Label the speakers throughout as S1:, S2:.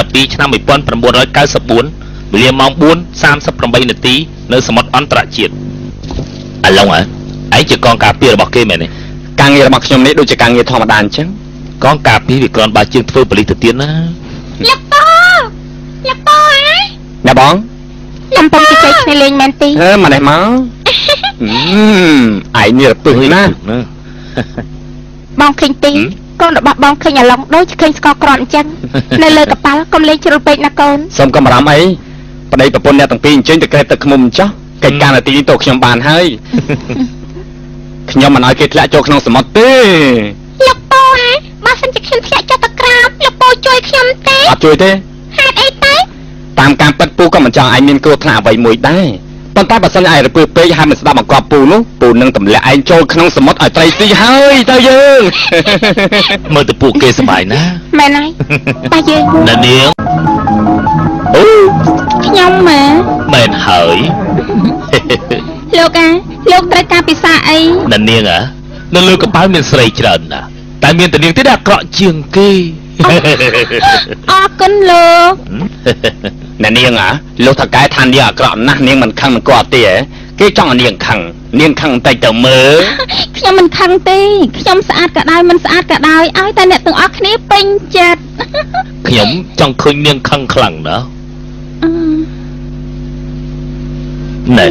S1: 12ឆ្នាំ1994វេលាម៉ោង4:38នាទីនៅសមុទ្រអន្តរជាតិអាឡុងហ៎ឯងជាកងការពាររបស់គេមែនទេ
S2: ការងាររបស់ខ្ញុំនេះដូចជាការងារធម្មតាអញ្ចឹង
S1: កងការពារវាគ្រាន់បើជាងធ្វើប៉ូលីសទៅទៀតណា
S3: លោកពលោកពអើយ
S2: ណាបង
S3: កំពុងជជែកគ្នាលេងមែនទី
S2: អឺមកនេះមកអឺឯងនេះរពឹសណា
S1: ណា
S3: បងឃើញទី
S1: ហឹម
S3: កូនរបស់បងឃើញអាឡុងដូចជាឃើញស្ករក្រត់អញ្ចឹងនៅលើកប៉ាល់កុំលេងជ្រុលពេកណាកូន
S2: សូមកុំបារម្ភអីប្តីប្រពន្ធអ្នកទាំងពីរអញ្ជើញទៅក្រេបទឹកឃ្មុំចុះកិច្ចការនាទីនេះទៅខ្ញុំបានហើយខ្ញុំមិនឲ្យគេធ្លាក់ចូលក្នុងសមុទ្រទេ
S3: លោកពអើយបើសិនជាខ្ញុំធ្លាក់ចុះទៅក្រោមលោកពជួយខ្ញុំទេ
S2: អត់ជួយទេ
S3: ហេតុអីទៅ
S2: តាមការពិតពូក៏មិនចង់ឯងមានគ្រោះថ្នាក់អ្វីមួយដែរ ប៉ុន្តែបើសិនឯងរពើពេកហើយមិនស្ដាប់បង្គាប់ពូនោះពូនឹងទម្លាក់ឯងចូលក្នុងសមុទ្រឲ្យត្រីស៊ីហើយទៅយើង
S1: មើលទៅពួកគេសប្បាយណាស់
S3: មែនហើយតែយើង
S1: ណានាង
S2: អូ
S3: ខ្ញុំម៉ា
S1: មែនហើយ
S3: លោកអាលោកត្រូវការពិសាអី
S1: ណានាងហ៎នៅលើកប៉ាល់មានស្រីច្រើនណាស់តែមានតែនាងទេដែលអាក្រក់ជាងគេ
S3: អរគុណលោក
S2: អ្នកនាងហ៎លោកថកែថានាងអាក្រក់ណាស់នាងមិនខឹងមិនគាត់ទេហ៎គេចង់ឲ្យនាងខឹងនាងខឹងបន្តិចទៅមើល
S3: ខ្ញុំមិនខឹងទេខ្ញុំស្អាតក៏ដោយមិនស្អាតក៏ដោយឲ្យតែអ្នកទាំងអស់គ្នាពេញចិត្ត
S1: ខ្ញុំចង់ឃើញនាងខឹងខ្លាំងណាស់
S3: អឺ
S1: ណែ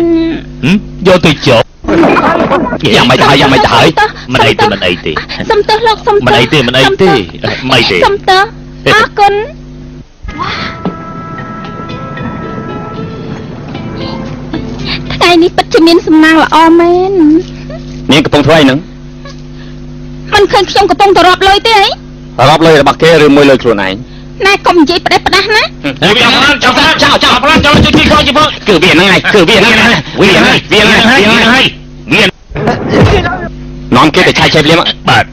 S1: ហឹមយកទៅចុះ
S2: យ៉ាងម៉េចទៅហើយយ៉ាងម៉េចទៅហើយ
S1: មិនអីទេមិនអីទេ
S3: សុំទោសលោកសុំទោស
S1: មិនអីទេមិនអីទេមិនអីទេ
S3: សុំទោសអរគុណថ្ងៃនេះពិតជាមានសំណាងល្អមែន
S2: នាងកំពុងធ្វើអីហ្នឹង
S3: មិនឃើញខ្ញុំកំពុងទៅរាប់លុយទេអី
S2: រាប់លុយរបស់គេឬមួយលុយខ្លួនឯង
S3: ណែកុំនិយាយផ្ដេសផ្ដាស់ណា
S1: វាអត់ចង់ចោលចោលប្រឡាចូលជួយជួយជួយ
S2: គឺវាហ្នឹងហើយគឺវាហ្នឹងហើយវាហ្នឹងហើយវាហ្នឹងហើយវាហ្នឹងហើយ
S1: វា
S2: នាំគេទៅឆាយឆេបលៀម
S1: បាទ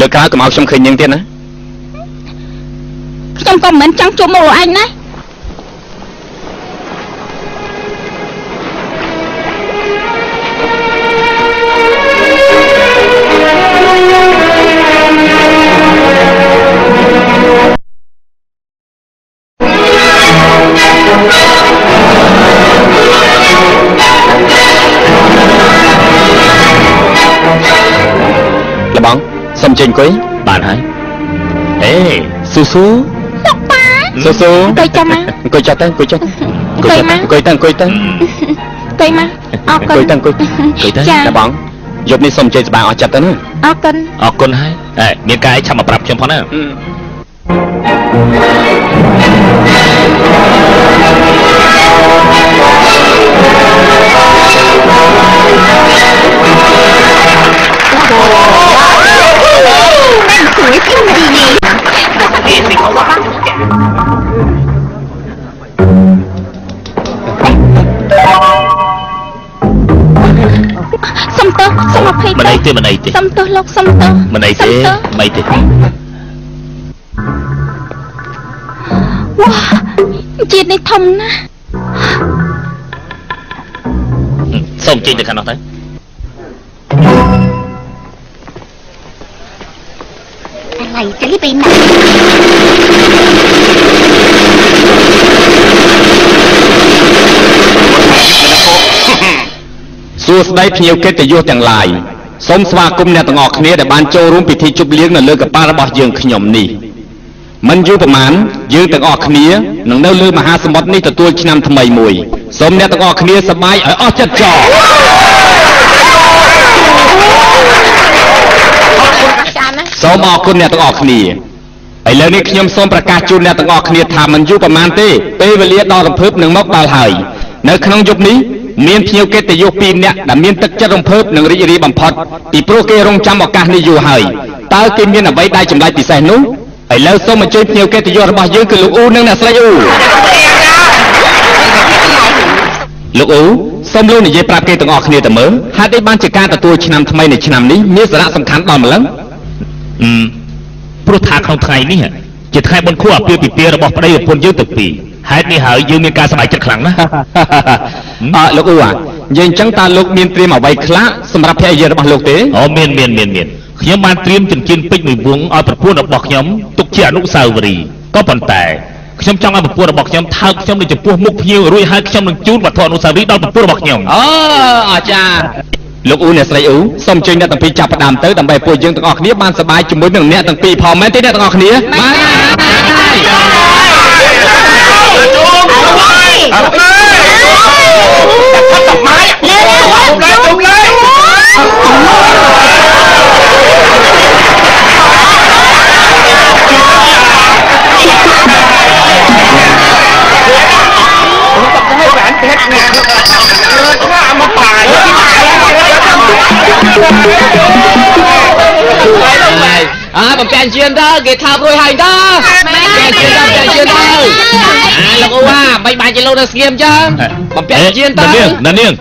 S2: លើកក្រោយកុំឲ្យខ្ញុំឃើញនាងទៀតណា
S3: ខ្ញុំក៏មិនមែនចង់ជួបមុខលោកឯងណា
S2: លបងសុំចេញអង្គុយ
S1: បានហើយអេ
S2: ស៊ូស៊ូ
S3: លោកប៉ា
S2: ស៊ូស៊ូ
S3: អង្គុយចាំមក
S2: អង្គុយចុះទៅអង្គុយចុះ
S3: អង្គុយមក
S2: អង្គុយទៅអង្គុយទៅ
S3: អង្គុយមកអរគុ
S2: អង្គុយ
S3: ណ
S2: ទៅអង្គុយទៅ
S1: អង្គុយទៅ
S3: ចា
S2: លបងយប់នេះសុំចេញសប្បាយអស់ចិត្តទៅណា
S3: អរគុណ
S1: អរគុណហើយអេមានការអីឆាប់មកប្រាប់ខ្ញុំផងណា
S3: ស្រួយពីនេះសុំទោសសុំអភ័យ
S1: មិនអីទេមិនអីទេ
S3: សុំទោសលោកសុំទោស
S1: មិនអីទេ
S3: សុំទោស
S1: មិ ថ្ងៃចេញ
S3: ពីណា
S2: សួស្តីភ្ញៀវកិត្តិយសទាំងឡាយសូមស្វាគមន៍អ្នកទាំងអស់គ្នាដែលបានចូលរួមពិធីជប់លៀងនៅលើកប៉ាល់របស់យើងខ្ញុំនេះមិនយូរប្រហែលយើងទាំងអស់គ្នានឹងនៅលើមហាសមុទ្រនេះទទួលឆ្នាំថ្មីមួយសូមអ្នកទាំងអស់គ្នាសប្បាយឲ្យអស់ចិត្តចោ
S3: អរគុណ
S2: សូមអរគុណអ្នកទាំងអស់គ្នាឥឡូវនេះខ្ញុំសូមប្រកាសជូនអ្នកទាំងអស់គ្នាថាមិនយូរប៉ុន្មានទេពេលវេលាដ៏រំភើបនឹងមកដល់ហើយនៅក្នុងយប់នេះមានភ្ញៀវកិត្តិយស2នាក់ដែលមានទឹកចិត្តរំភើបនិងរីករាយបំផុតពីព្រោះគេរងចាំឱកាសនេះយូរហើយតើគេមានអ្វីដែលចម្លែកពិសេសនោះឥឡូវសូមអញ្ជើញភ្ញៀវកិត្តិយសរបស់យើងគឺលោកអ៊ូនិងអ្នកស្រីអ៊ូលោកអ៊ូសូមលោកនិយាយប្រាប់គេទាំងអស់គ្នាទៅមើលហេតុអីបានជាការទទួលឆ្នាំថ្មីនៃឆ្នាំនេះមានសារៈសំខាន់ដល់ម្លឹង
S1: អឺ ព្រោះថាក្នុងថ្ងៃនេះជាថ្ងៃបុណ្យខួបអាពាហ៍ពិពាហ៍របស់ប្តីប្រពន្ធយើងទាំងពីរហេតុនេះហើយយើងមានការសប្បាយចិត្តខ្លាំងណាស់
S2: អើលោកអ៊ូអានិយាយអញ្ចឹងតើលោកមានត្រៀមអ្វីខ្លះសម្រាប់ភរិយារបស់លោកទេ
S1: អូមានមានមានមានខ្ញុំបានត្រៀមចិញ្ចៀនពេជ្រមួយវង់ឲ្យប្រពន្ធរបស់ខ្ញុំទុកជាអនុស្សាវរីយ៍ក៏ប៉ុន្តែខ្ញុំចង់ឲ្យប្រពន្ធរបស់ខ្ញុំថើបខ្ញុំនៅចំពោះមុខភ្ញៀវរួចហើយខ្ញុំនឹងជូនវត្ថុអនុស្សាវរីយ៍ដល់ប្រពន្ធរបស់ខ្ញុំ
S2: អូអាចារ្យ លោកអ៊ូអ្នកស្រីអ៊ូសូមអញ្ជើញអ្នកទាំងពីរចាប់ផ្ដើមទៅដើម្បីពួកយើងទាំងអស់គ្នាបានសប្បាយជាមួយនឹងអ្នកទាំងពីរផងមែនទេអ្នកទាំងអស់គ្នាបាទអើបំពេ ញជឿនទៅគេថាប់រួយហើយទៅបំពេញជឿនទៅបំពេញជឿនទៅអាលោកអ៊ូអាមិនបានជាលោកនៅស្ងៀមចឹងបំពេញជឿនទៅ
S1: នាងណានាង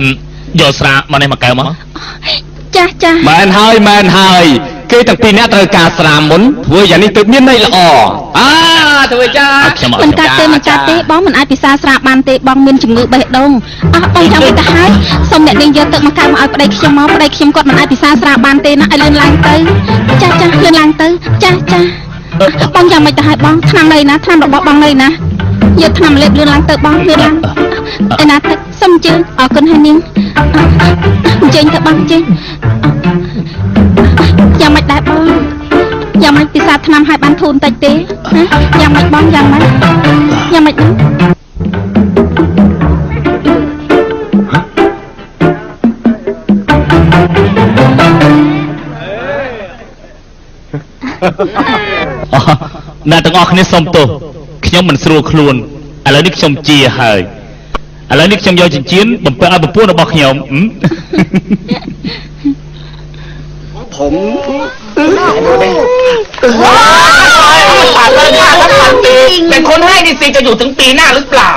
S1: អឺយកស្រាមកនេះមកកែវមក
S3: ចាស់ចាស់
S2: មែនហើយមែនហើយគេទាំងពីរអ្នកត្រូវការស្រាមុនធ្វើយ៉ាងនេះទើបមានន័យល្អអើ ធ្វើចា
S1: ឲ្យខ្ញុំឲ្យ
S3: មិន
S1: ខ្ញុំ
S3: កាត់ទេមិនកាត់ទេបងមិនអាចពិសាស្រាបានទេបងមានជំងឺបេះដូងអស់បងចាំមិនទៅហើយសូមអ្នកនាងយកទឹកមកកៅមកឲ្យប្តីខ្ញុំមកប្តីខ្ញុំគាត់មិនអាចពិសាស្រាបានទេណាឲ្យលឿនឡើងទៅចាស់ចាស់លឿនឡើងទៅចាស់ចាស់បងយ៉ាងមិនទៅហើយបងឆ្នាំនៅណាឆ្នាំរបស់បងនៅណាយកឆ្នាំលេបលឿនឡើងទៅបងលឿនឡើងឯណាទឹកសុំជើងអរគុណហើយនាងអញ្ជើញទៅបងអញ្ជើញយ៉ាងមិនដែរបង យ៉ាងមិនពិសាឆ្នាំឲ្យបានធូនតិចទេណាយ៉ាងមិនបងយ៉ាងមិនយ៉ាងមិនហ្នឹង
S1: អូអ្នកទាំងអស់គ្នាសូមទោសខ្ញុំមិនស្រួលខ្លួនឥឡូវនេះខ្ញុំជាហើយឥឡូវនេះខ្ញុំយកចិញ្ចៀនបំពេញឲ្យប្រពន្ធរបស់ខ្ញុំ ហឹម
S4: เป็นคนให้นี่สิจะอยู่ถึงปีหน้าหรือเปล่า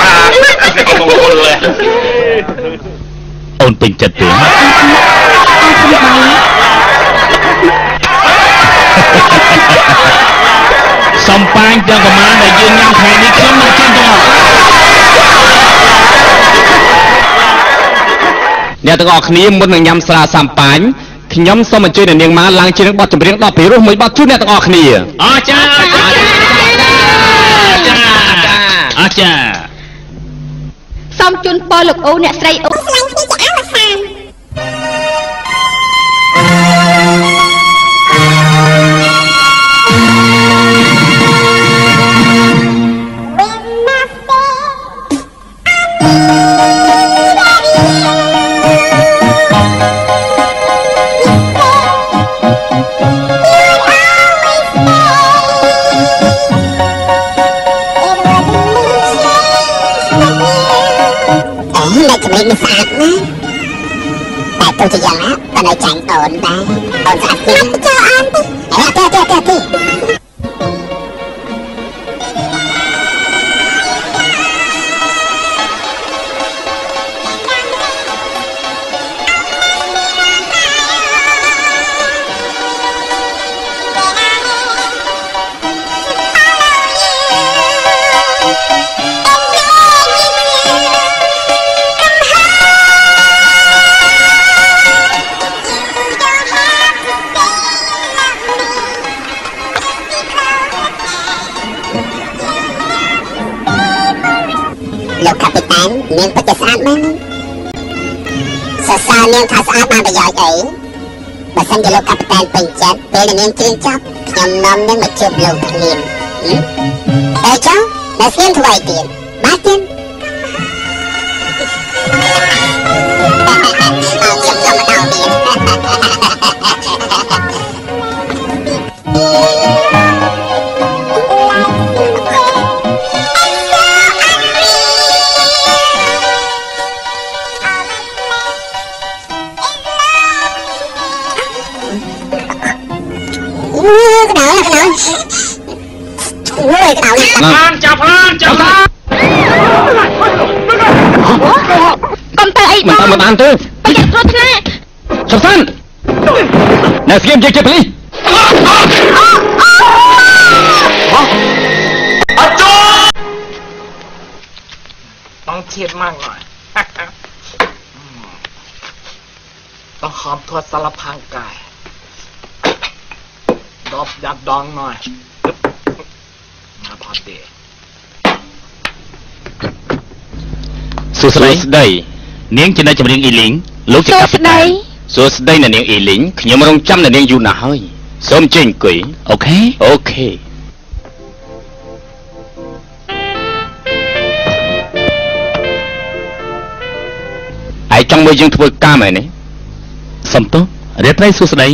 S4: ปากมงคลเลย
S1: អូនពេញចិត្តទេ សំប៉ាញទាំងប្រមាណដែលយើងញ៉ាំថ្ងៃនេះខ្ញុំនឹងជិះទាំងអស់
S2: អ្នកទាំងអស់គ្នាមុននឹងញ៉ាំស្រាសាំប៉ាញ ខ្ញុំសូមអញ្ជើញអ្នកនាងមកឡើងជានឹងបទចម្រៀងដ៏ពិរោះមួយបទជូនអ្នកទាំងអស់គ្នា
S1: អរចាអរចាអរចា
S3: សូមជូនពរលោកអូអ្នកស្រីអូ
S5: អូ ទោះជាយ៉ាងណាក៏នៅចាញ់អូនដែរអូនស្អាតណាស់ រនាងថាស្អាតបានប្រយោជន៍អីបើសិនជាលោកកាពីតានពេញចិត្តពេលដែលនាងច្រៀងចប់ខ្ញុំនាំនាងមកជួបលោកភ្លាមហឹមតែចុះនៅស្គៀមធ្វើអីទៀតបាទទៀត Sambantu. Banyak terutnya. Sersan. Nah, sekian jek jek beli. Acu. Bang Cien mang rồi. ต้อง
S4: หอมทั่วสารพั
S2: งกาย
S4: ดอบดัดดองหน่อยมาพอดีสุดสุ
S6: ดได้ rồi Mà bỏ tỉa
S1: សួស្សួតី
S2: ស្តី
S1: នាងជាអ្នកចម្រៀងអ៊ីលីងលោកជា
S7: សួ
S1: កាពី
S7: ស្តាតី
S1: ន
S2: សួស្តីអ្នកនាងអ៊ីលីងខ្ញុំរងចាំអ្នកនាងយូរណាស់ហើយសូមចេញអង្គុយ
S1: អូខេ
S2: អូខេឯងចង់មើលយើងធ្វើការមែនទេ
S1: សំទោសរាត្រីសួស្តី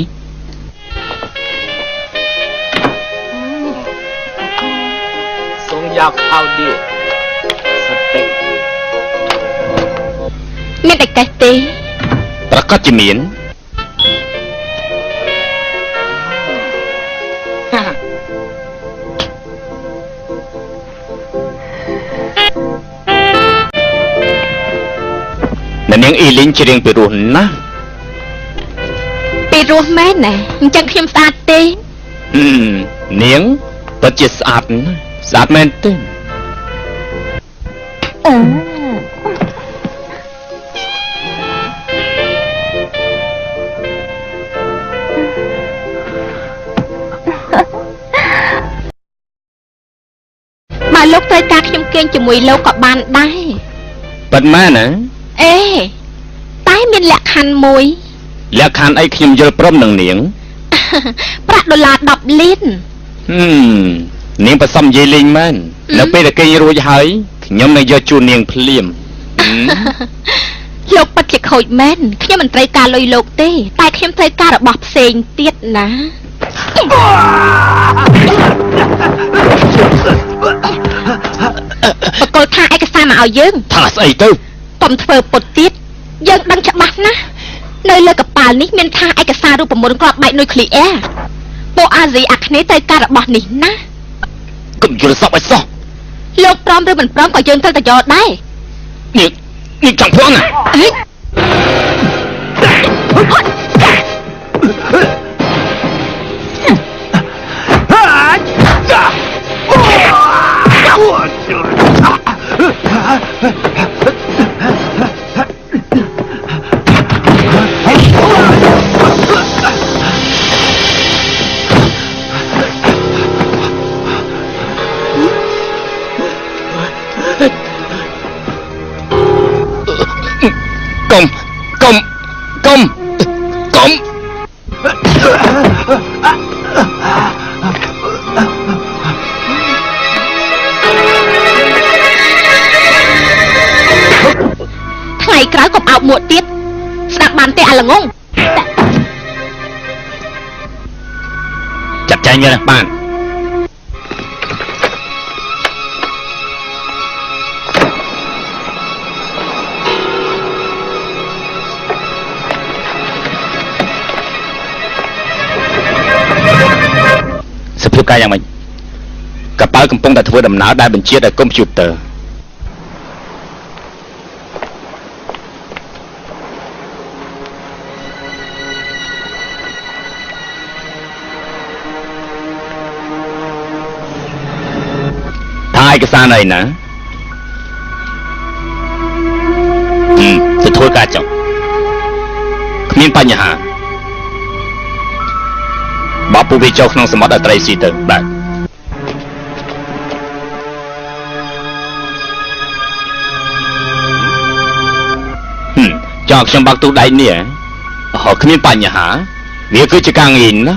S7: កេះទេ
S2: ប្រកាសជាមានអ្នកនាងអ៊ីលីងច្រៀងពីរោះណាស់
S7: ពីរោះមែនណាអញ្ចឹងខ្ញុំស្អាតទេ
S2: ហឹមនាងពិតជាស្អាតណាស់ស្អាតមែនទេ
S7: អឺ លោកត្រូវការខ្ញុំគេងជាមួយលោកក៏បានដែរ
S2: ពិតមែនណា
S7: អេតែមានលក្ខខណ្ឌមួយ
S2: លក្ខខណ្ឌអីខ្ញុំយល់ព្រមនឹងនាង
S7: ប្រាក់ដុល្លារ10លាន
S2: ហឹមនាងប្រសំនិយាយលេងមែននៅពេលដែលគេងរួចហើយខ្ញុំនឹងយកជូននាងភ្លាមហឹម
S7: លោកពិតជាខូចមែនខ្ញុំមិនត្រូវការលុយលោកទេ តែខ្ញុំត្រូវការរបស់ផ្សេងទៀតណាបកគលថាឯកសារមកឲ្យយើង
S2: ថាស្អីទៅ
S7: កុំធ្វើពុតទៀតយើងដឹងច្បាស់ណាស់នៅលើកប៉ាល់នេះមានថាឯកសាររូបមន្តគ្រាប់បែកនុយក្លីអ៊ែរពួកអាស៊ីអាគ្នេយ៍ត្រូវការរបស់នេះណា
S2: កុំយល់សពឲ្យសោះ
S7: លោកព្រមឬមិនព្រមក៏យើងត្រូវតែយកដែរ
S2: នា ងនាងចង់ ផងណា
S7: អេ
S2: កុំកុំកុំកុំ
S7: ថ្ងៃក្រោយកុំអោបមួកទៀត
S1: កណា
S2: បាន
S1: សភាពការយ៉ាងម៉េច
S2: កប៉ាល់កំពុងតែធ្វើដំណើរដែលបញ្ជាដោយកុំព្យូទ័រថាឯកសារណីណា
S1: ហឹមទៅធ្វើការចុះ
S2: គ្មានបញ្ហា បបពួកវាចូលក្នុងសមុទ្រឲ្យត្រីស៊ីទៅ
S1: បាទ
S2: ហឹមចង់ឲ្យខ្ញុំបាក់ទូដៃនេះហ៎អូគ្មានបញ្ហាវាគឺជាការងារណា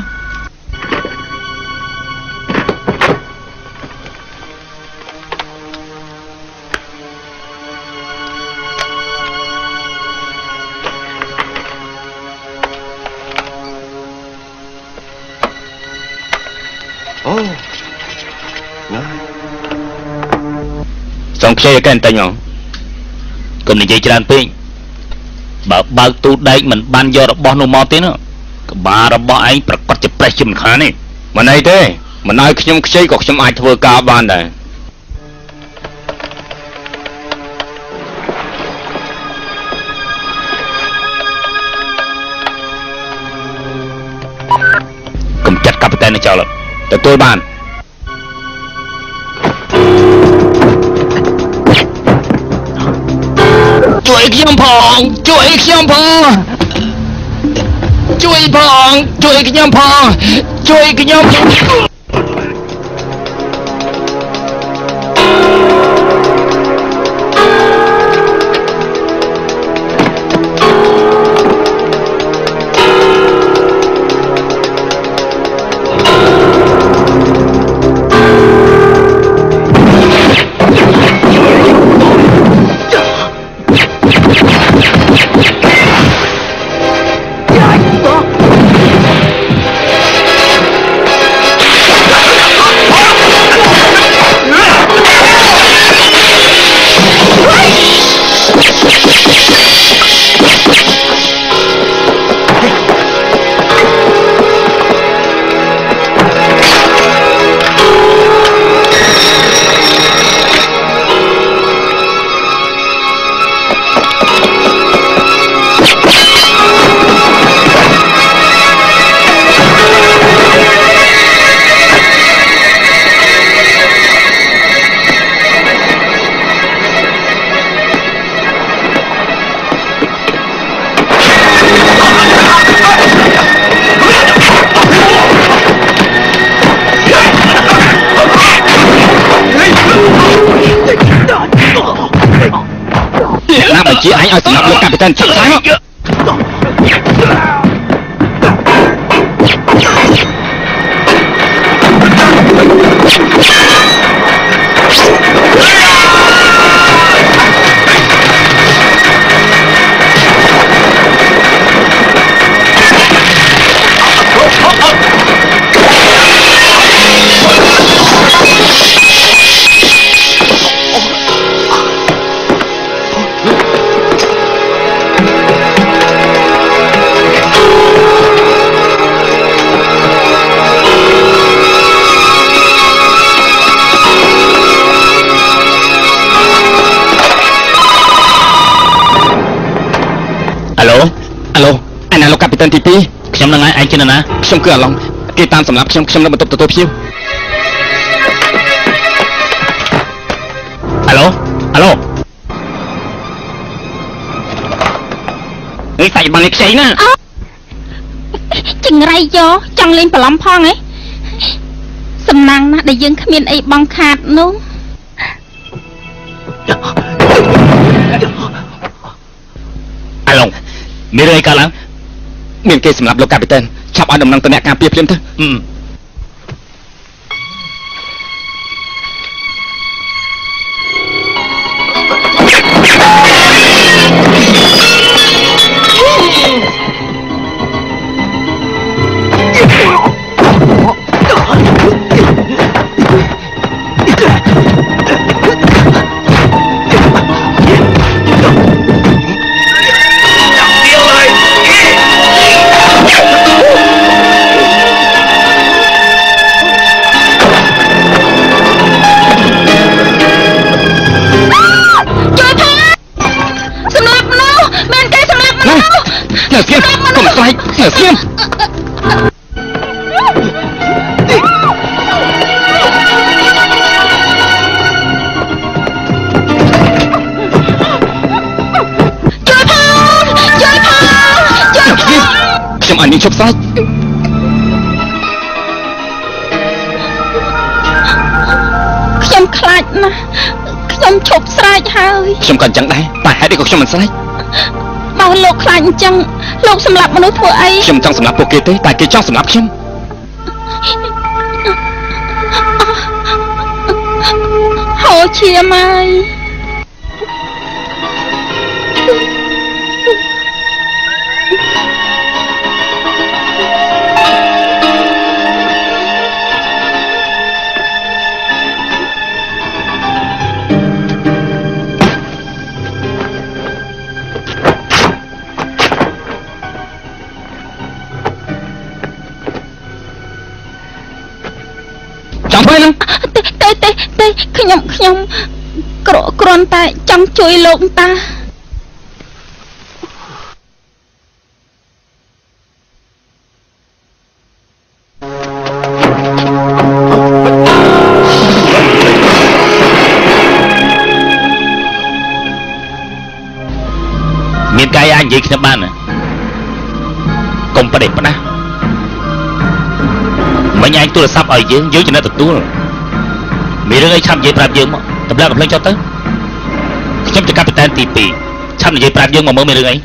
S2: ចីឲ្យកែនតែញហ៎
S1: កុំនិយាយច្រើនពេកបើបើកទូដែកមិនបានយករបស់នោះមកទេណាក្បាលរបស់ឯងប្រកាសជាប្រេះជាមិនខានទេ
S2: មិនអីទេមិនឲ្យខ្ញុំខ្ចីក៏ខ្ញុំអាចធ្វើការបានដែរ
S1: កុំចាត់កាពីតែននេះចោល
S2: ទទួលបាន
S1: ខ្ញុំផង ជួយខ្ញុំផង
S2: ជួយផងជួយខ្ញុំផងជួយខ្ញុំ អ្នកណាបញ្ជាឯងឲ្អា
S1: ឡូ
S2: អាណាលោកកាពីតានទី2
S1: ខ្ញុំនឹងឯងឯងជានរណា
S2: ខ្ញុំគឺអាឡុងគេតាមសម្រាប់ខ្ញុំខ្ញុំនៅបន្ទប់ទទួលភ្ញៀវ
S1: អាឡូអាឡូ
S2: នេះសាច់បាននេះខ្ចីណា
S3: ចង្រៃយកចង់លេងប្រឡំផងហ៎សំណាងណាស់ដែលយើងគ្មានអីបងខាតនោះ
S1: មានរឿងអីកើតឡើង
S2: មានគេសម្រាប់លោកកាពីតានឆាប់ឲ្យដំណឹងទៅអ្នកការពារភ្លាមទៅ
S3: នា
S2: ងឈប់សាច់
S3: ខ្ញុំខ្លាចណាស់ខ្ញុំឈប់ស្រែកហើយ
S2: ខ្ញុំក៏អញ្ចឹងដែរតែហេតុអីក៏ខ្ញុំមិនស្រេច
S3: បើលោកខ្លាចអញ្ចឹងលោកសម្លាប់មនុស្សធ្វើអី
S2: ខ្ញុំចង់សម្លាប់ពួកគេទេតែគេចង់សម្លាប់ខ្ញុំ
S3: ហូរឈាមហើយ ខ្ញុំខ្ញុំក្រគ្រាន់តែចង់ជួយលោកតា
S1: មានកាយអាចនិយាយខ្ញុំបានណាកុំកុំបដិផ្ដាស់មិញឯងទូរស័ព្ទឲ្យយើងយើងចំណេះទទួល មានរឿងអីឆាប់និយាយប្រាប់យើងមកតម្លាក់កំភ្លេងចុះទៅខ្ញុំជាកាពីតែនទី2ឆាប់និយាយប្រាប់យើងមកមើលមានរឿងអី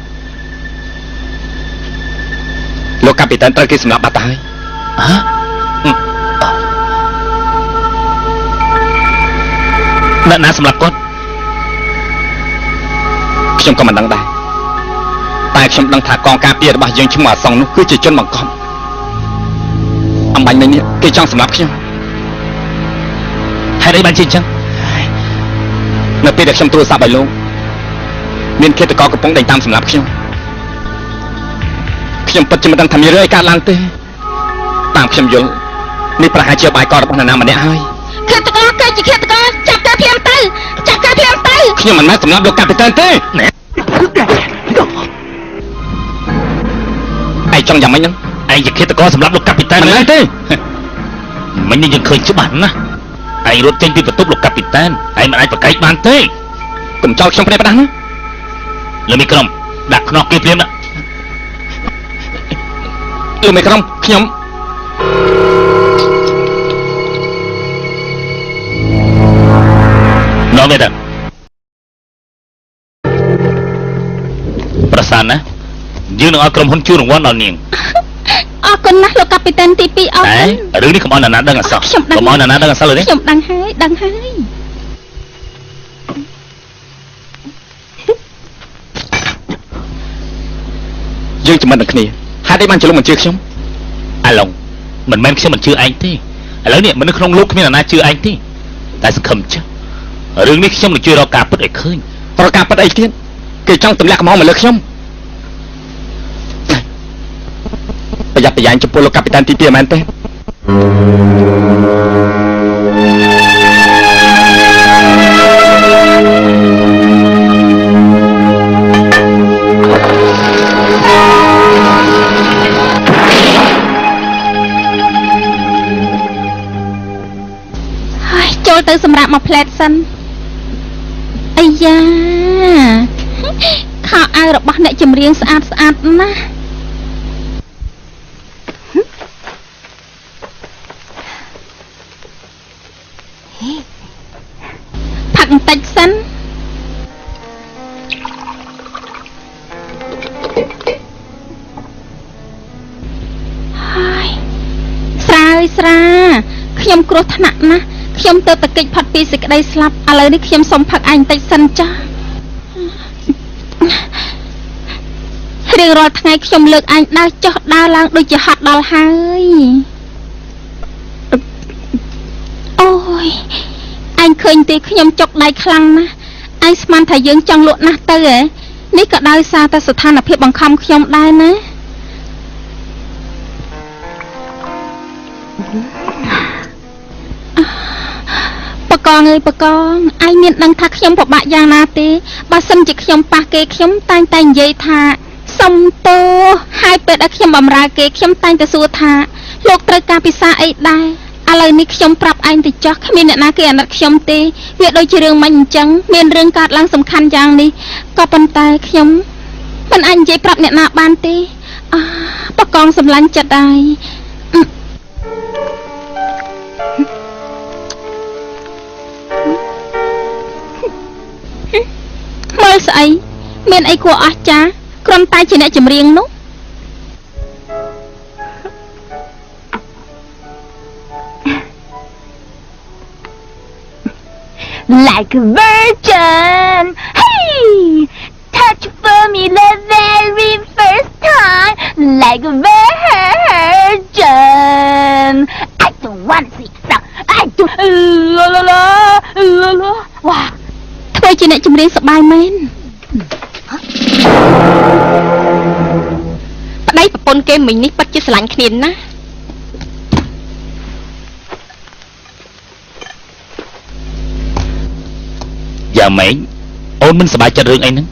S2: លោកកាពីតានត្រូវគេសម្លាប់បាត់ទៅហើយ
S1: ហ៎អ្នកណាសម្រាប់គាត់
S2: ខ្ញុំក៏មិនដឹងដែរតែខ្ញុំដឹងថាកងការពាររបស់យើងឈ្មោះអាសងនោះគឺជាជនបង្កប់អំបញ្ញមិញនេះគេចង់សម្លាប់ខ្ញុំ
S1: ហេតុអីបានជាអញ្ចឹង
S2: នៅពេលដែលខ្ញុំទូរស័ព្ទឲ្យលោកមានឃាតករកំពុងដេញតាមសម្លាប់ខ្ញុំខ្ញុំពិតជាមិនដឹងថាមានរឿងអីកើតឡើងទេតាមខ្ញុំយល់នេះប្រហែលជាបាយករបស់នរណាម្នាក់ហើយ
S3: ឃាតករគឺជាឃាតករចាប់គេភ្លាមទៅចាប់គេភ្លាមទៅ
S2: ខ្ញុំមិនមែនសម្លាប់លោកកាពីតានទេ
S1: ណែ
S2: ឯងចង់យ៉ាងម៉េចហ្នឹង
S1: ឯងជាឃាតករសម្រាប់លោកកាពីតែន
S2: មិនមែនទេ
S1: មិញនេះយើងឃើញច្បាស់ណាស់ ឯងរត់ចេញពីបន្ទប់លោកកាពីតែនឯងមិនអាចប្រកែកបានទេ
S2: កុំចោលខ្ញុំផ្នែកផ្ដាស់ណា
S1: លើមីក្រុមដាក់ខ្នោះគេព្រាមណា
S2: លោកមេក្រុមខ្ញុំ
S1: នាំវាទៅប្រសានណាយើងនឹងឲ្យក្រុមហ៊ុនជួលរង្វាន់ដល់នាង
S3: អរគុណណាស់លោកកាពីតែនទី2អរ
S1: តែ
S3: គុណ
S1: រឿងនេះកុំឲ្យនរណាដឹងអសោះ
S3: ខ្ញុំដឹង
S1: កុំឲ្យនរណាដឹងអសោះលើនេះ
S3: ខ្ញុំដឹងហើយដឹងហើយ
S2: យើងជាមិត្តនឹងគ្នាហេតុអីបានជាលោកមិនជឿខ្ញុំ
S1: អាឡុងមិនមែនខ្ញុំមិនជឿឯងទេឥឡូវនេះមនុស្សក្នុងលោកគ្មាននរណាជឿឯងទេតែសង្ឃឹមចាស់រឿងនេះខ្ញុំនឹងជួយរកការពិតឲ្យឃើញ
S2: ប្រការប៉ិតអីទៀតគេចង់ទម្លាក់កំហុសមកលើខ្ញុំ ប្រយ័ត្នប្រយែងចំពោះលោកកាពីតានទី2មែនទេ
S3: ហើយចូលទៅសម្រាប់មកផ្លែតសិនអាយ៉ាខោអាវរបស់អ្នកចម្រៀងស្អាតស្អាតណាស់ ស្រាយស្រាខ្ញុំគ្រោះថ្នាក់ណាស់ខ្ញុំទៅតែកិច្ចផុតពីសេចក្តីស្លាប់ឥឡូវនេះខ្ញុំសូមផឹកឯងបន្តិចសិនចារៀងរាល់ថ្ងៃខ្ញុំលើកឯងដើរចុះដើរឡើងដូចជាហត់ដល់ហើយអូយឯងឃើញទេខ្ញុំចុកដៃខ្លាំងណាស់ឯងស្មានថាយើងចង់លក់ណាស់ទៅហ៎នេះក៏ដោយសារតែស្ថានភាពបង្ខំខ្ញុំដែរណា បកងអើយបកងឯងមានដឹងថាខ្ញុំពិបាកយ៉ាងណាទេបើសិនជាខ្ញុំប៉ះគេខ្ញុំតែងតែនិយាយថាសុំទោសហើយពេលដែលខ្ញុំបម្រើគេខ្ញុំតែងតែសួរថាលោកត្រូវការពិសាអីដែរឥឡូវនេះខ្ញុំប្រាប់ឯងទៅចោះគ្មានអ្នកណាគេអាណិតខ្ញុំទេវាដូចជារឿងមិនអញ្ចឹងមានរឿងកើតឡើងសំខាន់យ៉ាងនេះក៏ប៉ុន្តែខ្ញុំមិនអាចនិយាយប្រាប់អ្នកណាបានទេអាបកងសម្លាញ់ចិត្តហើយ មើលស្អីមានអីគួរអស្ចារ្យគ្រាន់តែជាអ្នកចម្រៀងនោះ
S8: like a virgin. Hey, touch for me the very first time, like a virgin.
S3: ជាអ្នកចម្រៀងសប្បាយមែនប្តីប្រពន្ធគេមិញនេះពិតជាស្រឡាញ់គ្នាណាស់
S1: យ៉ាងម៉េចអូនមិនសប្បាយចិត្តរឿងអីហ្នឹង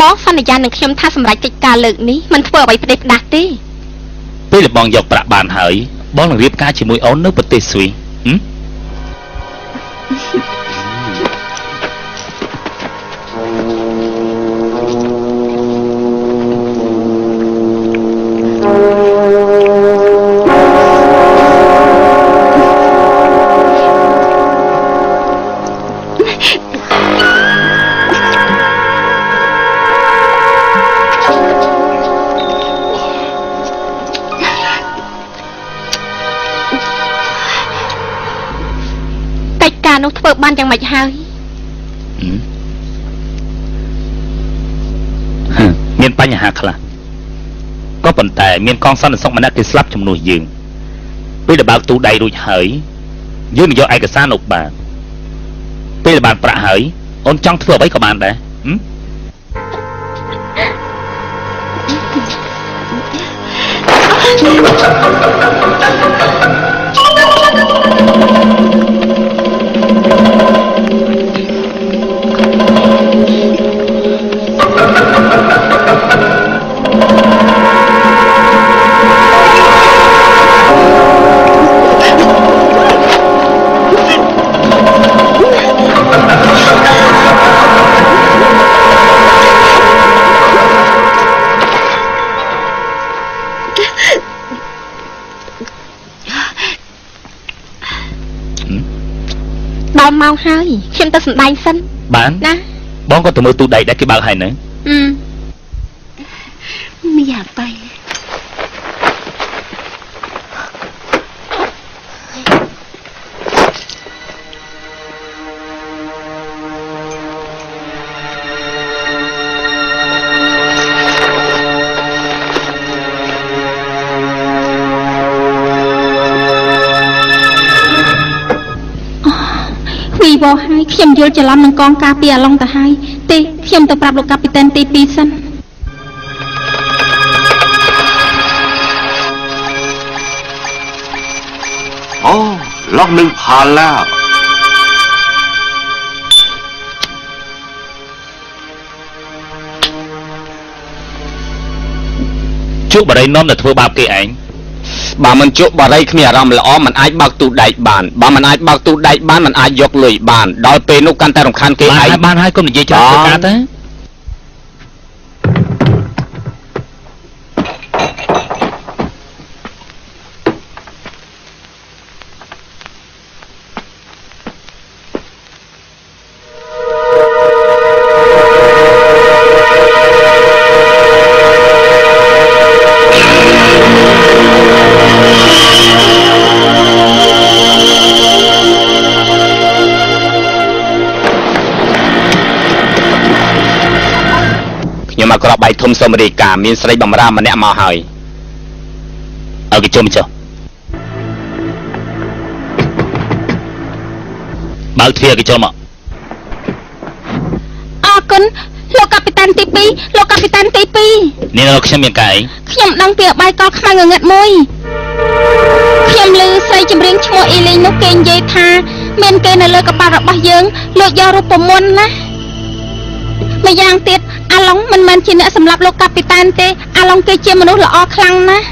S3: បងសន្យានឹងខ្ញុំថាសម្រាប់កិច្ចការលើកនេះមិនធ្វើអ្វីផ្ដេសផ្ដាស់ទេ
S1: ពេលដែលបងយកប្រាក់បានហើយបងនឹងរៀបការជាមួយអូននៅប្រទេសស្វីស
S3: បានយ៉ាងម៉េចហើយ
S1: ហឹមមានបញ្ហាខ្លះក៏ប៉ុន្តែមានកងសន្តិសុខម្នាក់គេស្លាប់ជំនួសយើងពេលដែលបើកទូដៃរួចហើយយើងនឹងយកឯកសារនោះបានពេលដែលបានប្រាក់ហើយអូនចង់ធ្វើអ្វីក៏បានដែរ ម
S3: ដល់ម៉ោងហើយខ្ញុំទៅសម្ដែងសិន
S1: បាន
S3: ណា
S1: បងក៏ទៅមើលទូដៃដែលគេបើកហើយហ្វី
S3: វហើយខ្ញុំយល់ច្រឡំនឹងកងការពីអាឡុងទៅហើយទេខ្ញុំទៅប្រាប់លោកកាពីតែនទី2សិន
S9: អូលោកនឹងផាឡា
S1: ជួបបរិណមដែលធ្វើបាបគេឯង
S2: បើមិនជក់បរិយគ្មានអារម្មណ៍ល្អมันអាចបើកទូដែកបានបើมันអាចបើកទូដែកបានมันអាចយកលុយបានដល់ពេលនោះកាន់តែរំខានគេ
S1: បាន
S2: ឯ
S1: ហើយ
S2: ង
S1: បានហើយកុំនិយាយច្រើនធ្វើការទៅ
S2: មកក្របបែកធំសូមរាយការណ៍មានស្រីបំរើម្នាក់មកហើយ
S1: ឲ្យគេចុះមកចុះបើកទ្វារគេចុះមក
S3: អរគុណលោកកាពីតែនទី2លោកកាពីតែនទី2
S1: នាងរកខ្ញុំមានកាយ
S3: ខ្ញុំដឹងពីអបាយកលខ្មៅងងឹតមួយខ្ញុំឮស្រីចម្រៀងឈ្មោះអ៊ីលីងនោះគេនិយាយថាមានគេនៅលើកប៉ាល់របស់យើងលួចយករូបមន្តណាម្យ៉ាងទៀត អាឡុងមិនមែនជាអ្នកសម្លាប់លោកកាពីតែនទេ អាឡុងគេជាមនុស្សល្អខ្លាំងណាស់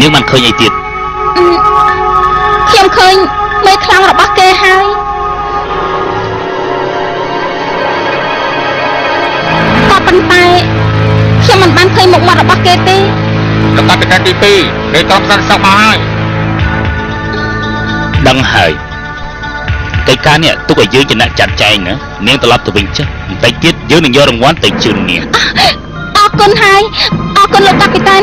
S1: នាងបានឃើញអីទៀត
S3: អឺខ្ញុំឃើញមេខ្លាំងរបស់គេហើយក៏ប៉ុន្តែខ្ញុំមិនបានឃើញមុខមាត់របស់គេទេ
S4: លោកកាពីតានទី2នៃក្រុមសន្តិសុខមកហើយ
S1: ដឹងហើយ កិច្ចការនេះទុកឲ្យយើងជាអ្នកចាត់ចែងណានាងត្រឡប់ទៅវិញចុះបន្តិចទៀតយើងនឹងយករង្វាន់ទៅជូននាង
S3: អរគុណហើយអរគុណលោកកាពីតាន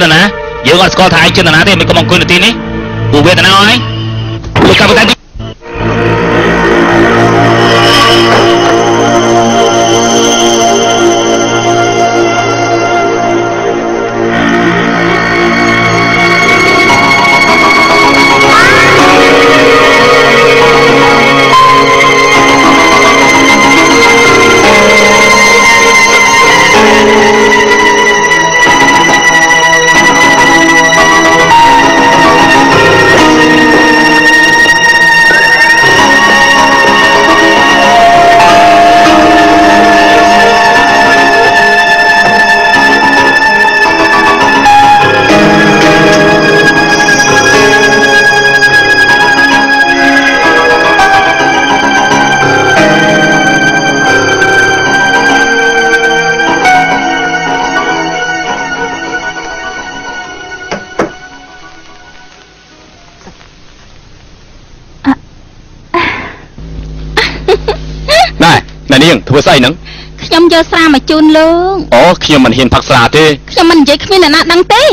S1: ឯងជឿនណាយើងអត់ស្គាល់ថាឯងជឿនណាទេមិនក៏មកអង្គុយនៅទីនេះពូវេទនាអីលោក
S2: ធ្វើស្អីហ្នឹង
S3: ខ្ញុំយកស្រាមកជូនលោក
S2: អូខ្ញុំមិនហ៊ានផឹកស្រាទេ
S3: ខ្ញុំមិននិយាយគ្មានអ្នកណាដឹងទេ